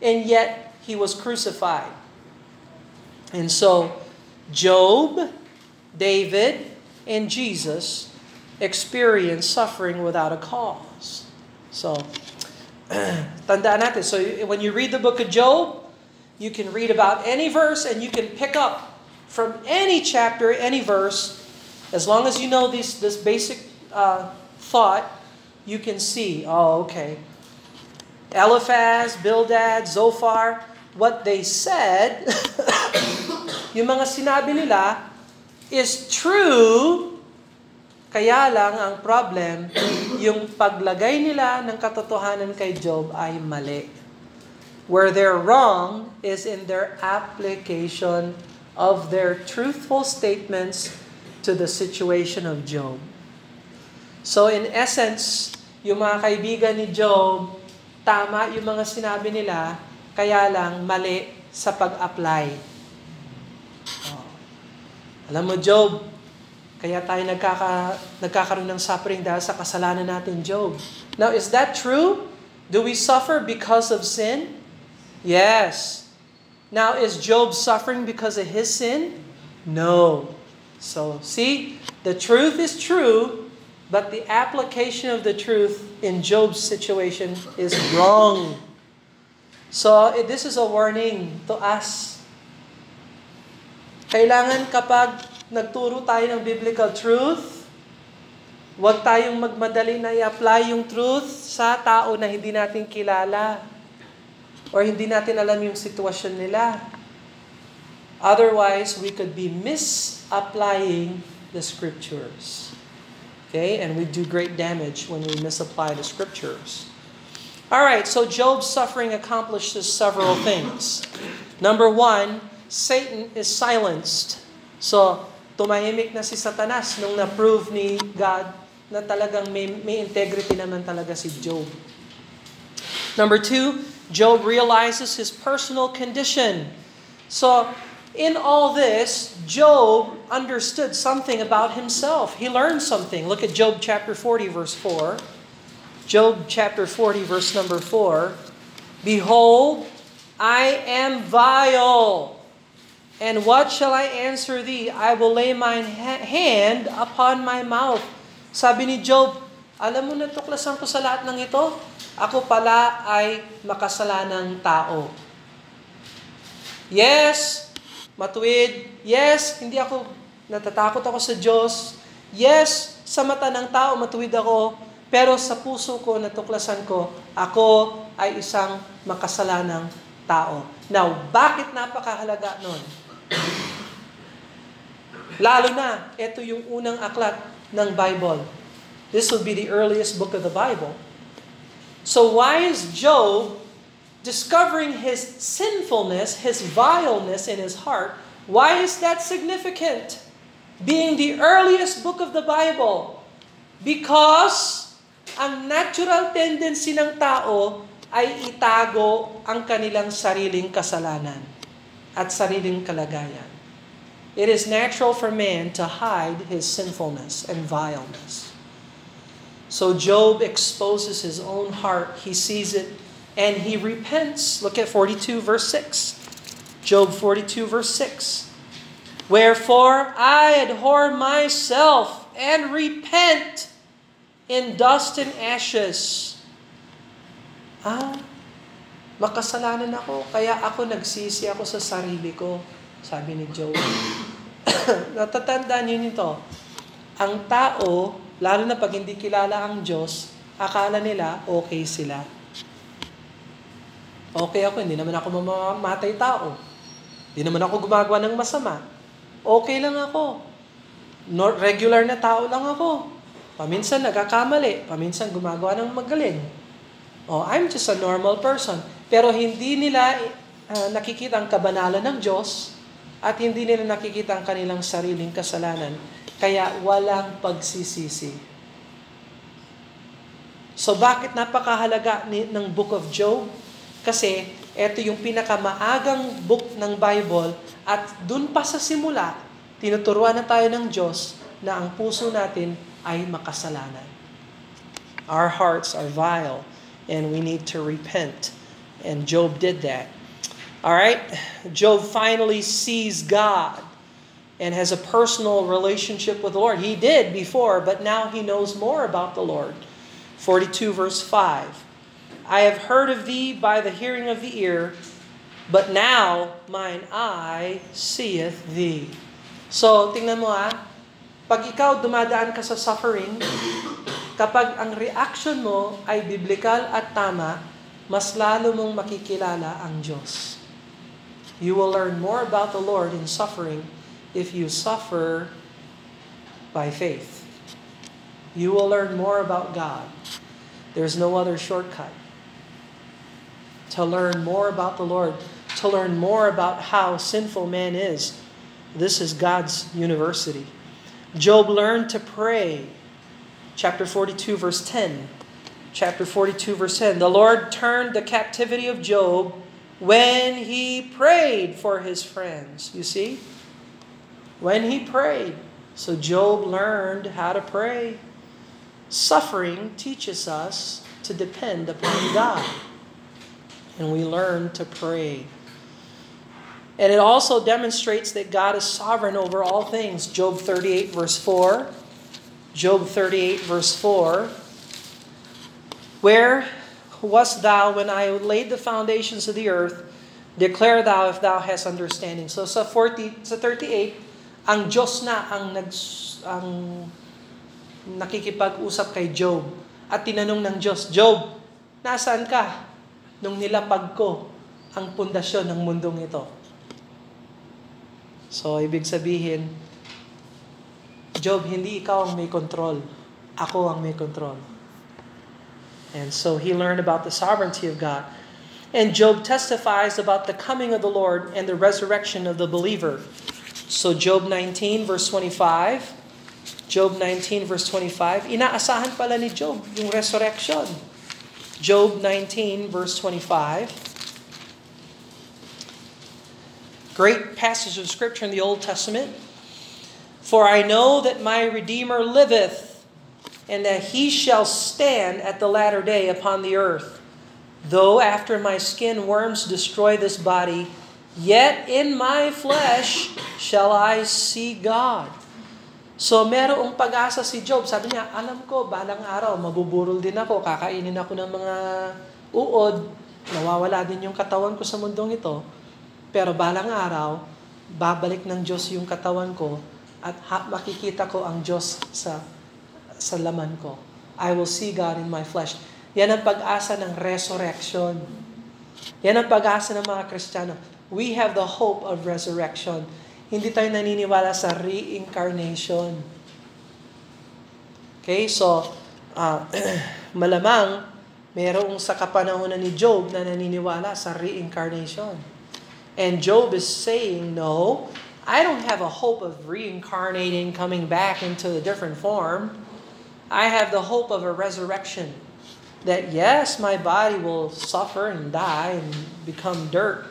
and yet he was crucified. And so, Job David and Jesus experienced suffering without a cause. So, *clears throat* tandaan natin. So, when you read the book of Job, you can read about any verse and you can pick up from any chapter, any verse, as long as you know this, this basic uh, thought, you can see, oh, okay. Eliphaz, Bildad, Zophar, what they said, *coughs* yung mga sinabi nila, is true, kaya lang ang problem, yung paglagay nila ng katotohanan kay Job ay mali. Where they're wrong is in their application of their truthful statements to the situation of Job. So in essence, yung mga kaibigan ni Job, tama yung mga sinabi nila, kaya lang mali sa pag-apply. Oh. Alam mo, Job, kaya tayo nagkaka, nagkakaroon ng suffering dahil sa kasalanan natin, Job. Now, is that true? Do we suffer because of sin? Yes. Now, is Job suffering because of his sin? No. So, see, the truth is true, but the application of the truth in Job's situation is wrong. So, this is a warning to us. Kailangan kapag nagturo tayo ng biblical truth, huwag tayong magmadali na i-apply yung truth sa tao na hindi natin kilala or hindi natin alam yung sitwasyon nila. Otherwise, we could be misapplying the scriptures. Okay? And we do great damage when we misapply the scriptures. All right, so Job's suffering accomplishes several things. Number one, Satan is silenced. So, tumahimik na si Satanas nung na-prove ni God na talagang may, may integrity naman talaga si Job. Number two, Job realizes his personal condition. So, in all this, Job understood something about himself. He learned something. Look at Job chapter 40, verse 4. Job chapter 40, verse number 4. Behold, I am vile. And what shall I answer thee? I will lay my hand upon my mouth. Sabi ni Job, alam mo natuklasan ko sa lahat ng ito, ako pala ay makasalanang tao. Yes, matuwid. Yes, hindi ako natatakot ako sa Diyos. Yes, sa mata ng tao matuwid ako. Pero sa puso ko, natuklasan ko, ako ay isang makasalanang tao. Now, bakit napakahalaga nun? Lalo na, ito yung unang aklat ng Bible. This will be the earliest book of the Bible. So why is Job discovering his sinfulness, his vileness in his heart, why is that significant? Being the earliest book of the Bible. Because ang natural tendency ng tao ay itago ang kanilang sariling kasalanan at sariling kalagayan. It is natural for man to hide his sinfulness and vileness. So Job exposes his own heart. He sees it and he repents. Look at 42 verse 6. Job 42 verse 6. Wherefore I abhor myself and repent in dust and ashes. Ah, makasalanan ako, kaya ako nagsisi ako sa sarili ko, sabi ni Job. *coughs* Natatandaan niyo nito, ang tao, lalo na pag hindi kilala ang Diyos, akala nila okay sila. Okay ako, hindi naman ako mamamatay tao. Hindi naman ako gumagawa ng masama. Okay lang ako. No, regular na tao lang ako. Paminsan nagkakamali, paminsan gumagawa ng magaling. Oh, I'm just a normal person. Pero hindi nila uh, nakikita ang kabanalan ng Diyos at hindi nila nakikita ang kanilang sariling kasalanan. Kaya walang pagsisisi. So bakit napakahalaga ni, ng Book of Job? Kasi ito yung pinakamaagang book ng Bible at dun pa sa simula, tinuturuan na tayo ng Diyos na ang puso natin ay makasalanan. Our hearts are vile and we need to repent. And Job did that. All right? Job finally sees God and has a personal relationship with the Lord. He did before, but now he knows more about the Lord. 42 verse 5. I have heard of thee by the hearing of the ear, but now mine eye seeth thee. So, tingnan mo ah, pag ikaw dumadaan ka sa suffering, kapag ang reaction mo ay biblical at tama, mas lalo mong makikilala ang Diyos. You will learn more about the Lord in suffering if you suffer by faith. You will learn more about God. There's no other shortcut to learn more about the Lord, to learn more about how sinful man is. This is God's university. Job learned to pray. Chapter 42, verse 10. Chapter 42, verse 10. The Lord turned the captivity of Job when he prayed for his friends. You see? When he prayed. So Job learned how to pray. Suffering teaches us to depend upon God and we learn to pray. And it also demonstrates that God is sovereign over all things. Job 38, verse 4. Job 38, verse 4. Where wast thou when I laid the foundations of the earth? Declare thou if thou hast understanding. So sa 40, sa 38, ang Diyos na ang nag ang nakikipag-usap kay Job. At tinanong ng Diyos, Job, nasaan ka? Nung nilapag ko ang pundasyon ng mundong ito. So, ibig sabihin, Job, hindi ikaw ang may control. Ako ang may control. And so he learned about the sovereignty of God. And Job testifies about the coming of the Lord and the resurrection of the believer. So Job 19 verse 25, Job 19 verse 25, inaasahan pala ni Job yung resurrection. Job 19, verse 25. Great passage of scripture in the Old Testament. For I know that my Redeemer liveth, and that he shall stand at the latter day upon the earth. Though after my skin worms destroy this body, yet in my flesh shall I see God. So merong pag-asa si Job. Sabi niya, alam ko, balang araw, mabuburol din ako, kakainin ako ng mga uod, nawawala din yung katawan ko sa mundong ito. Pero balang araw, babalik ng Diyos yung katawan ko at ha- makikita ko ang Diyos sa sa laman ko. I will see God in my flesh. Yan ang pag-asa ng resurrection. Yan ang pag-asa ng mga Kristiyano. We have the hope of resurrection. Hindi tayo naniniwala sa reincarnation. Okay, so uh, *clears throat* malamang merong sa kapanahonan ni Job na naniniwala sa reincarnation. And Job is saying, no, I don't have a hope of reincarnating, coming back into a different form. I have the hope of a resurrection. That yes, my body will suffer and die and become dirt.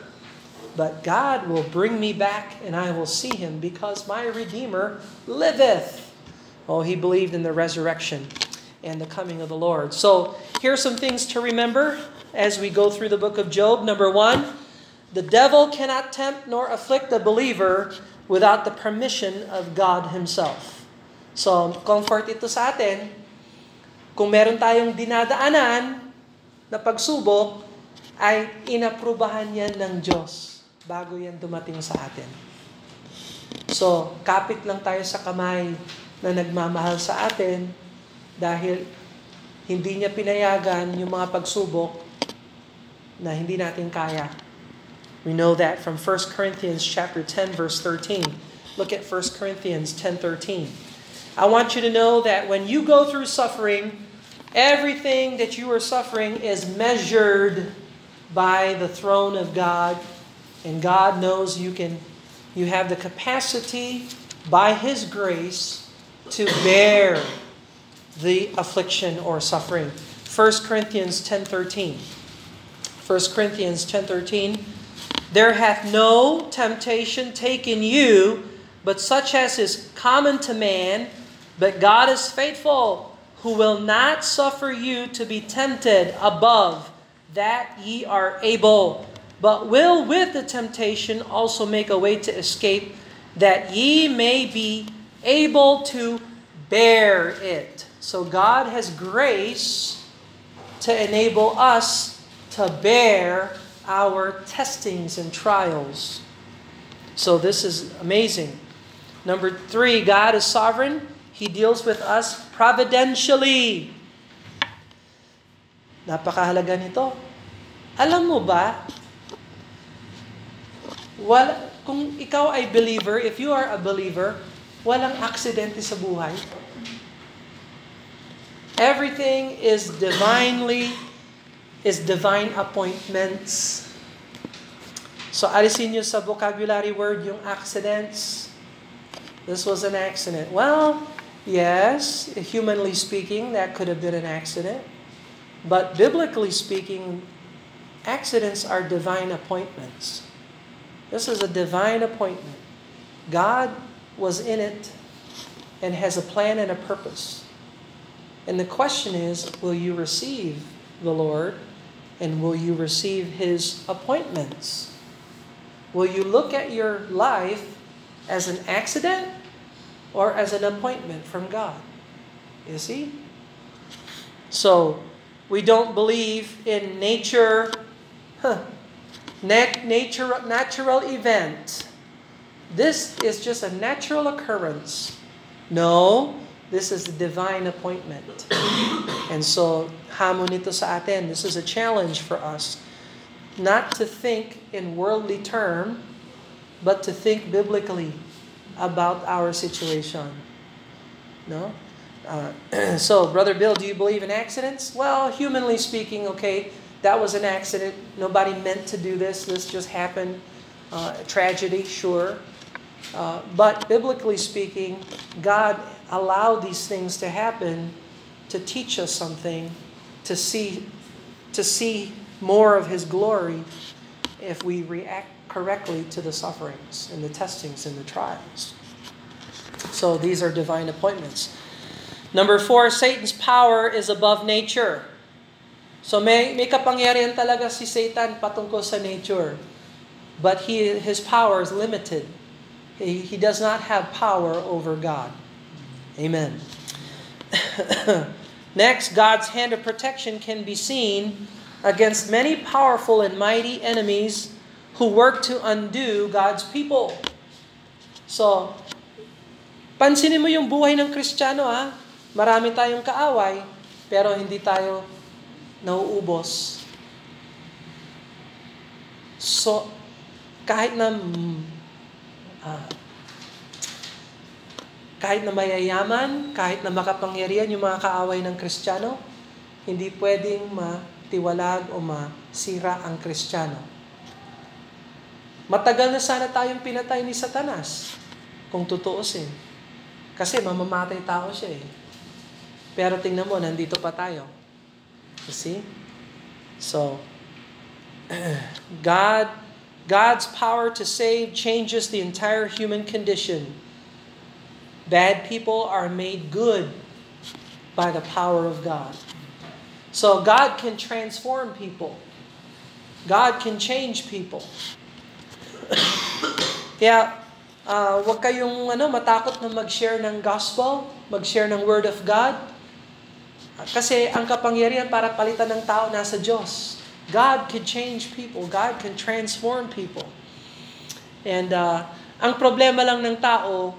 But God will bring me back and I will see him because my Redeemer liveth. Oh, he believed in the resurrection and the coming of the Lord. So here are some things to remember as we go through the book of Job. Number one, the devil cannot tempt nor afflict the believer without the permission of God Himself. So, comfort ito sa atin. Kung meron tayong dinadaanan na pagsubok, ay inaprubahan yan ng Diyos bago yan dumating sa atin. So, kapit lang tayo sa kamay na nagmamahal sa atin dahil hindi niya pinayagan yung mga pagsubok na hindi natin kaya. We know that from 1 Corinthians chapter 10 verse 13. Look at 1 Corinthians 10:13. I want you to know that when you go through suffering, everything that you are suffering is measured by the throne of God and God knows you can you have the capacity by his grace to bear the affliction or suffering. 1 Corinthians 10:13. 1 Corinthians 10:13 There hath no temptation taken you but such as is common to man but God is faithful who will not suffer you to be tempted above that ye are able but will with the temptation also make a way to escape, that ye may be able to bear it. So God has grace to enable us to bear our testings and trials. So this is amazing. Number three, God is sovereign. He deals with us providentially. Napakahalaga nito. Alam mo ba, wala, kung ikaw ay believer, if you are a believer, walang aksidente sa buhay. Everything is divinely, is divine appointments. So alisin nyo sa vocabulary word yung accidents. This was an accident. Well, yes, humanly speaking, that could have been an accident. But biblically speaking, accidents are divine appointments. This is a divine appointment. God was in it and has a plan and a purpose. And the question is will you receive the Lord and will you receive His appointments? Will you look at your life as an accident or as an appointment from God? You see? So, we don't believe in nature, huh, nat- nature, natural event. This is just a natural occurrence. No, this is a divine appointment. *coughs* And so, hamon ito sa atin. This is a challenge for us. Not to think in worldly term, but to think biblically about our situation. No? Uh, *clears throat* so, Brother Bill, do you believe in accidents? Well, humanly speaking, okay, that was an accident. Nobody meant to do this. This just happened. Uh, tragedy, sure. Uh, but biblically speaking, God allowed these things to happen to teach us something, to see, to see more of His glory if we react correctly to the sufferings and the testings and the trials. So these are divine appointments. Number four, Satan's power is above nature. So may, may kapangyarihan talaga si Satan patungkol sa nature. But he, his power is limited. He, he does not have power over God. Amen. *coughs* Next, God's hand of protection can be seen against many powerful and mighty enemies who work to undo God's people. So, pansinin mo yung buhay ng Kristiyano ha. Marami tayong kaaway, pero hindi tayo nauubos. So, kahit na uh, kahit na mayayaman, kahit na makapangyarihan yung mga kaaway ng Kristiyano, hindi pwedeng matiwalag o masira ang Kristiyano. Matagal na sana tayong pinatay ni Satanas, kung tutuusin. Kasi mamamatay tao siya eh. Pero tingnan mo, nandito pa tayo. You see? So, *clears throat* God, God's power to save changes the entire human condition. Bad people are made good by the power of God. So God can transform people. God can change people. *clears throat* Kaya, uh, wag kayong ano, matakot na mag-share ng gospel, mag-share ng word of God. Kasi ang kapangyarihan para palitan ng tao nasa Diyos. God can change people. God can transform people. And uh, ang problema lang ng tao,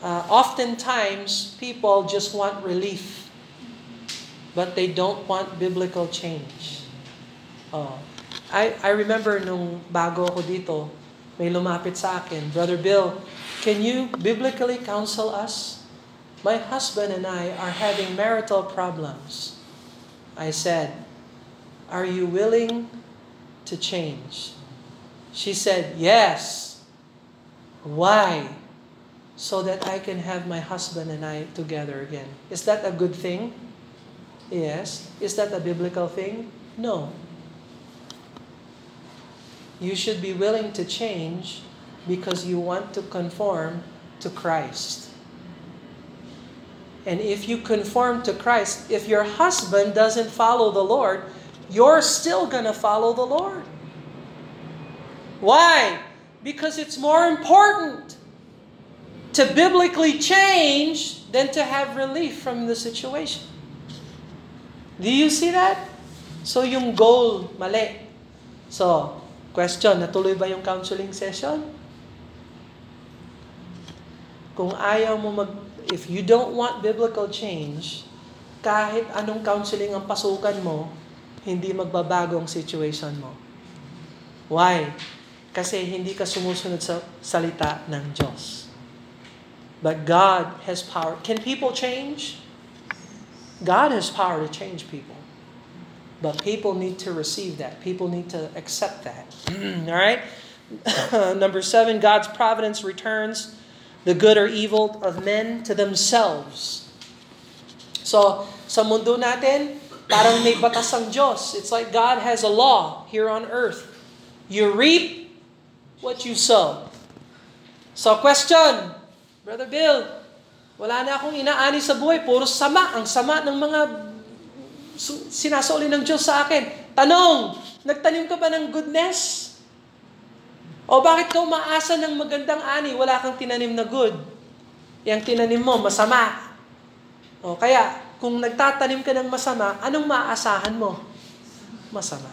uh, oftentimes people just want relief. But they don't want biblical change. Oh. I, I remember nung bago ako dito, may lumapit sa akin, Brother Bill, can you biblically counsel us? My husband and I are having marital problems. I said, Are you willing to change? She said, Yes. Why? So that I can have my husband and I together again. Is that a good thing? Yes. Is that a biblical thing? No. You should be willing to change because you want to conform to Christ. And if you conform to Christ, if your husband doesn't follow the Lord, you're still going to follow the Lord. Why? Because it's more important to biblically change than to have relief from the situation. Do you see that? So yung goal, mali. So, question, natuloy ba yung counseling session? Kung ayaw mo mag, if you don't want biblical change, kahit anong counseling ang pasukan mo, hindi magbabago ang situation mo. Why? Kasi hindi ka sumusunod sa salita ng Diyos. But God has power. Can people change? God has power to change people. But people need to receive that. People need to accept that. *clears throat* All right? *clears throat* Number seven, God's providence returns the good or evil of men to themselves. So, sa mundo natin, parang may batas ang Diyos. It's like God has a law here on earth. You reap what you sow. So, question, Brother Bill, wala na akong inaani sa buhay. Puro sama. Ang sama ng mga sinasoli ng Diyos sa akin. Tanong, nagtanim ka ba ng goodness? O bakit ka umaasa ng magandang ani, wala kang tinanim na good? Yang tinanim mo, masama. O kaya, kung nagtatanim ka ng masama, anong maaasahan mo? Masama.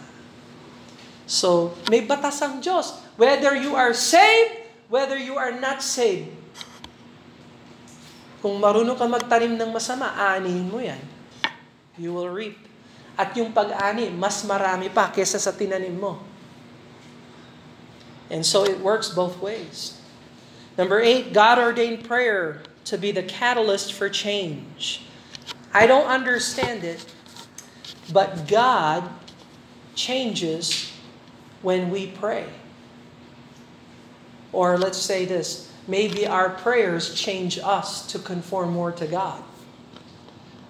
So, may batas ang Diyos. Whether you are saved, whether you are not saved. Kung marunong ka magtanim ng masama, aanihin mo yan you will reap. At yung pag-ani, mas marami pa kesa sa tinanim mo. And so it works both ways. Number eight, God ordained prayer to be the catalyst for change. I don't understand it, but God changes when we pray. Or let's say this maybe our prayers change us to conform more to God.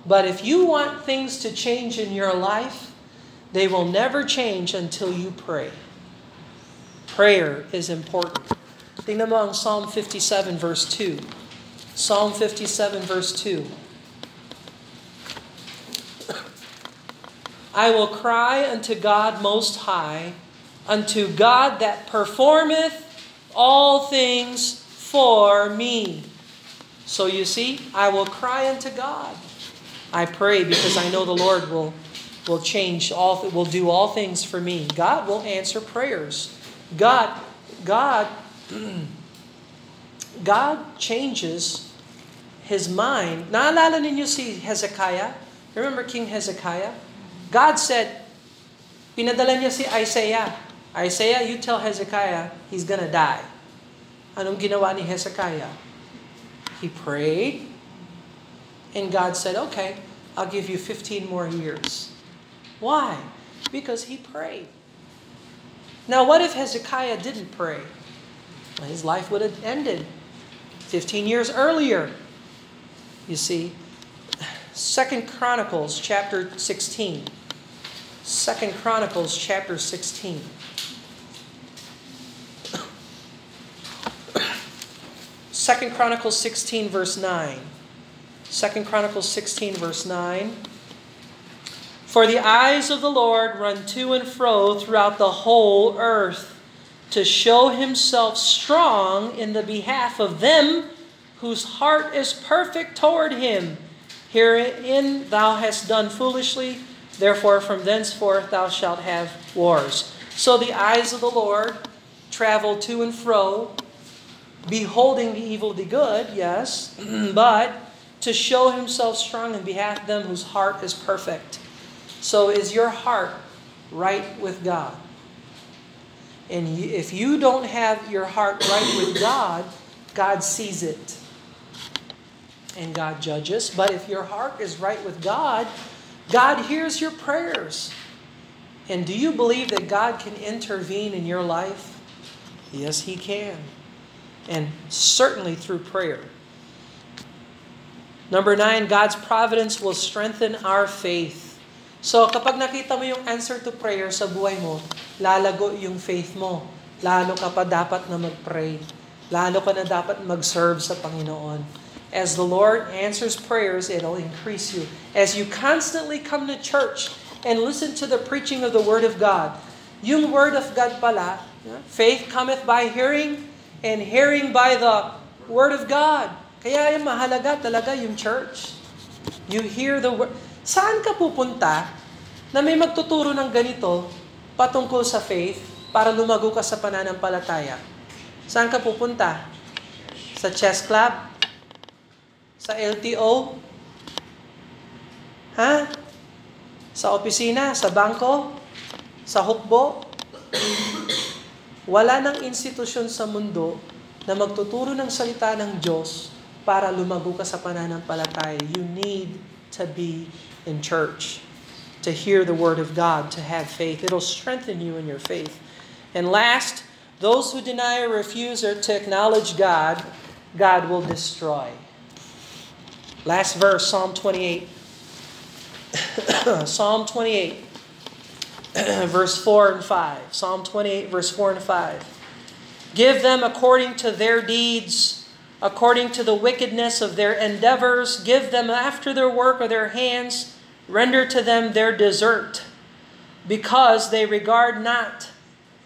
But if you want things to change in your life, they will never change until you pray. Prayer is important. Tingnan mo ang Psalm 57 verse 2. Psalm 57 verse 2. *coughs* I will cry unto God most high, unto God that performeth all things for me. So you see, I will cry unto God. I pray because I know the Lord will will change all will do all things for me. God will answer prayers. God God *clears throat* God changes his mind. Naalala ninyo si Hezekiah? Remember King Hezekiah? God said, pinadala niya si Isaiah. Isaiah, you tell Hezekiah he's gonna die. Anong ginawa ni Hezekiah? He prayed, and God said, okay, I'll give you 15 more years. Why? Because he prayed. Now, what if Hezekiah didn't pray? His life would have ended 15 years earlier. You see, Second Chronicles chapter 16. Second Chronicles chapter 16. Second Chronicles 16 verse 9. Second Chronicles 16, verse 9. For the eyes of the Lord run to and fro throughout the whole earth to show himself strong in the behalf of them whose heart is perfect toward him. Herein thou hast done foolishly, therefore from thenceforth thou shalt have wars. So the eyes of the Lord travel to and fro, beholding the evil, the good, yes, *clears throat* but to show himself strong in behalf of them whose heart is perfect. So is your heart right with God? And if you don't have your heart right with God, God sees it. And God judges. But if your heart is right with God, God hears your prayers. And do you believe that God can intervene in your life? Yes, He can. And certainly through prayer. Number nine, God's providence will strengthen our faith. So kapag nakita mo yung answer to prayer sa buhay mo, lalago yung faith mo. Lalo ka pa dapat na mag-pray. Lalo ka na dapat mag-serve sa Panginoon. As the Lord answers prayers, it'll increase you. As you constantly come to church and listen to the preaching of the Word of God, yung Word of God pala, faith cometh by hearing, and hearing by the Word of God. Kaya yung mahalaga talaga yung church. You hear the word. Saan ka pupunta na may magtuturo ng ganito patungkol sa faith para lumago ka sa pananampalataya? Saan ka pupunta? Sa chess club? Sa LTO? Ha? Sa opisina? Sa bangko? Sa hukbo? Wala nang institusyon sa mundo na magtuturo ng salita ng Diyos para lumago ka sa pananampalataya. You need to be in church, to hear the Word of God, to have faith. It'll strengthen you in your faith. And last, those who deny or refuse or to acknowledge God, God will destroy. Last verse, Psalm 28. *coughs* Psalm 28, *coughs* verse 4 and 5. Psalm 28, verse 4 and 5. Give them according to their deeds, according to the wickedness of their endeavors. Give them after their work of their hands. Render to them their desert, because they regard not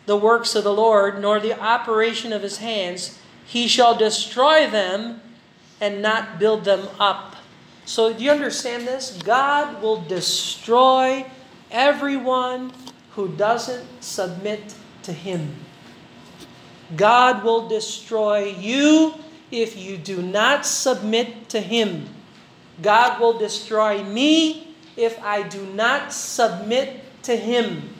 the works of the Lord, nor the operation of his hands. He shall destroy them and not build them up. So, do you understand this? God will destroy everyone who doesn't submit to Him. God will destroy you if you do not submit to Him. God will destroy me if I do not submit to Him.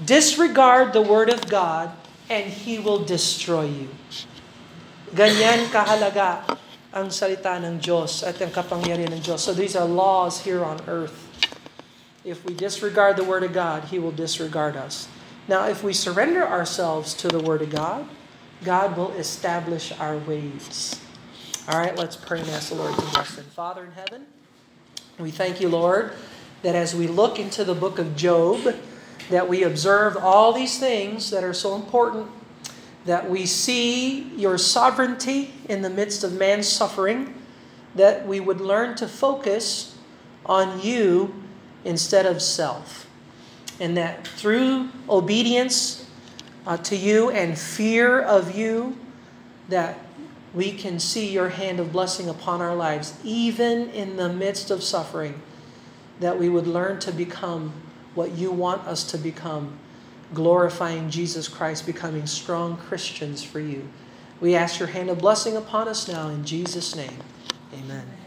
Disregard the Word of God and He will destroy you. Ganyan kahalaga ang salita ng Diyos at ang kapangyarihan ng Diyos. So these are laws here on earth. If we disregard the Word of God, He will disregard us. Now, if we surrender ourselves to the Word of God, God will establish our ways. All right, let's pray and ask the Lord to bless them. Father in heaven, we thank you, Lord, that as we look into the book of Job, that we observe all these things that are so important that we see your sovereignty in the midst of man's suffering, that we would learn to focus on you instead of self. And that through obedience uh, to you and fear of you, that we can see your hand of blessing upon our lives, even in the midst of suffering, that we would learn to become what you want us to become glorifying Jesus Christ, becoming strong Christians for you. We ask your hand of blessing upon us now in Jesus' name. Amen.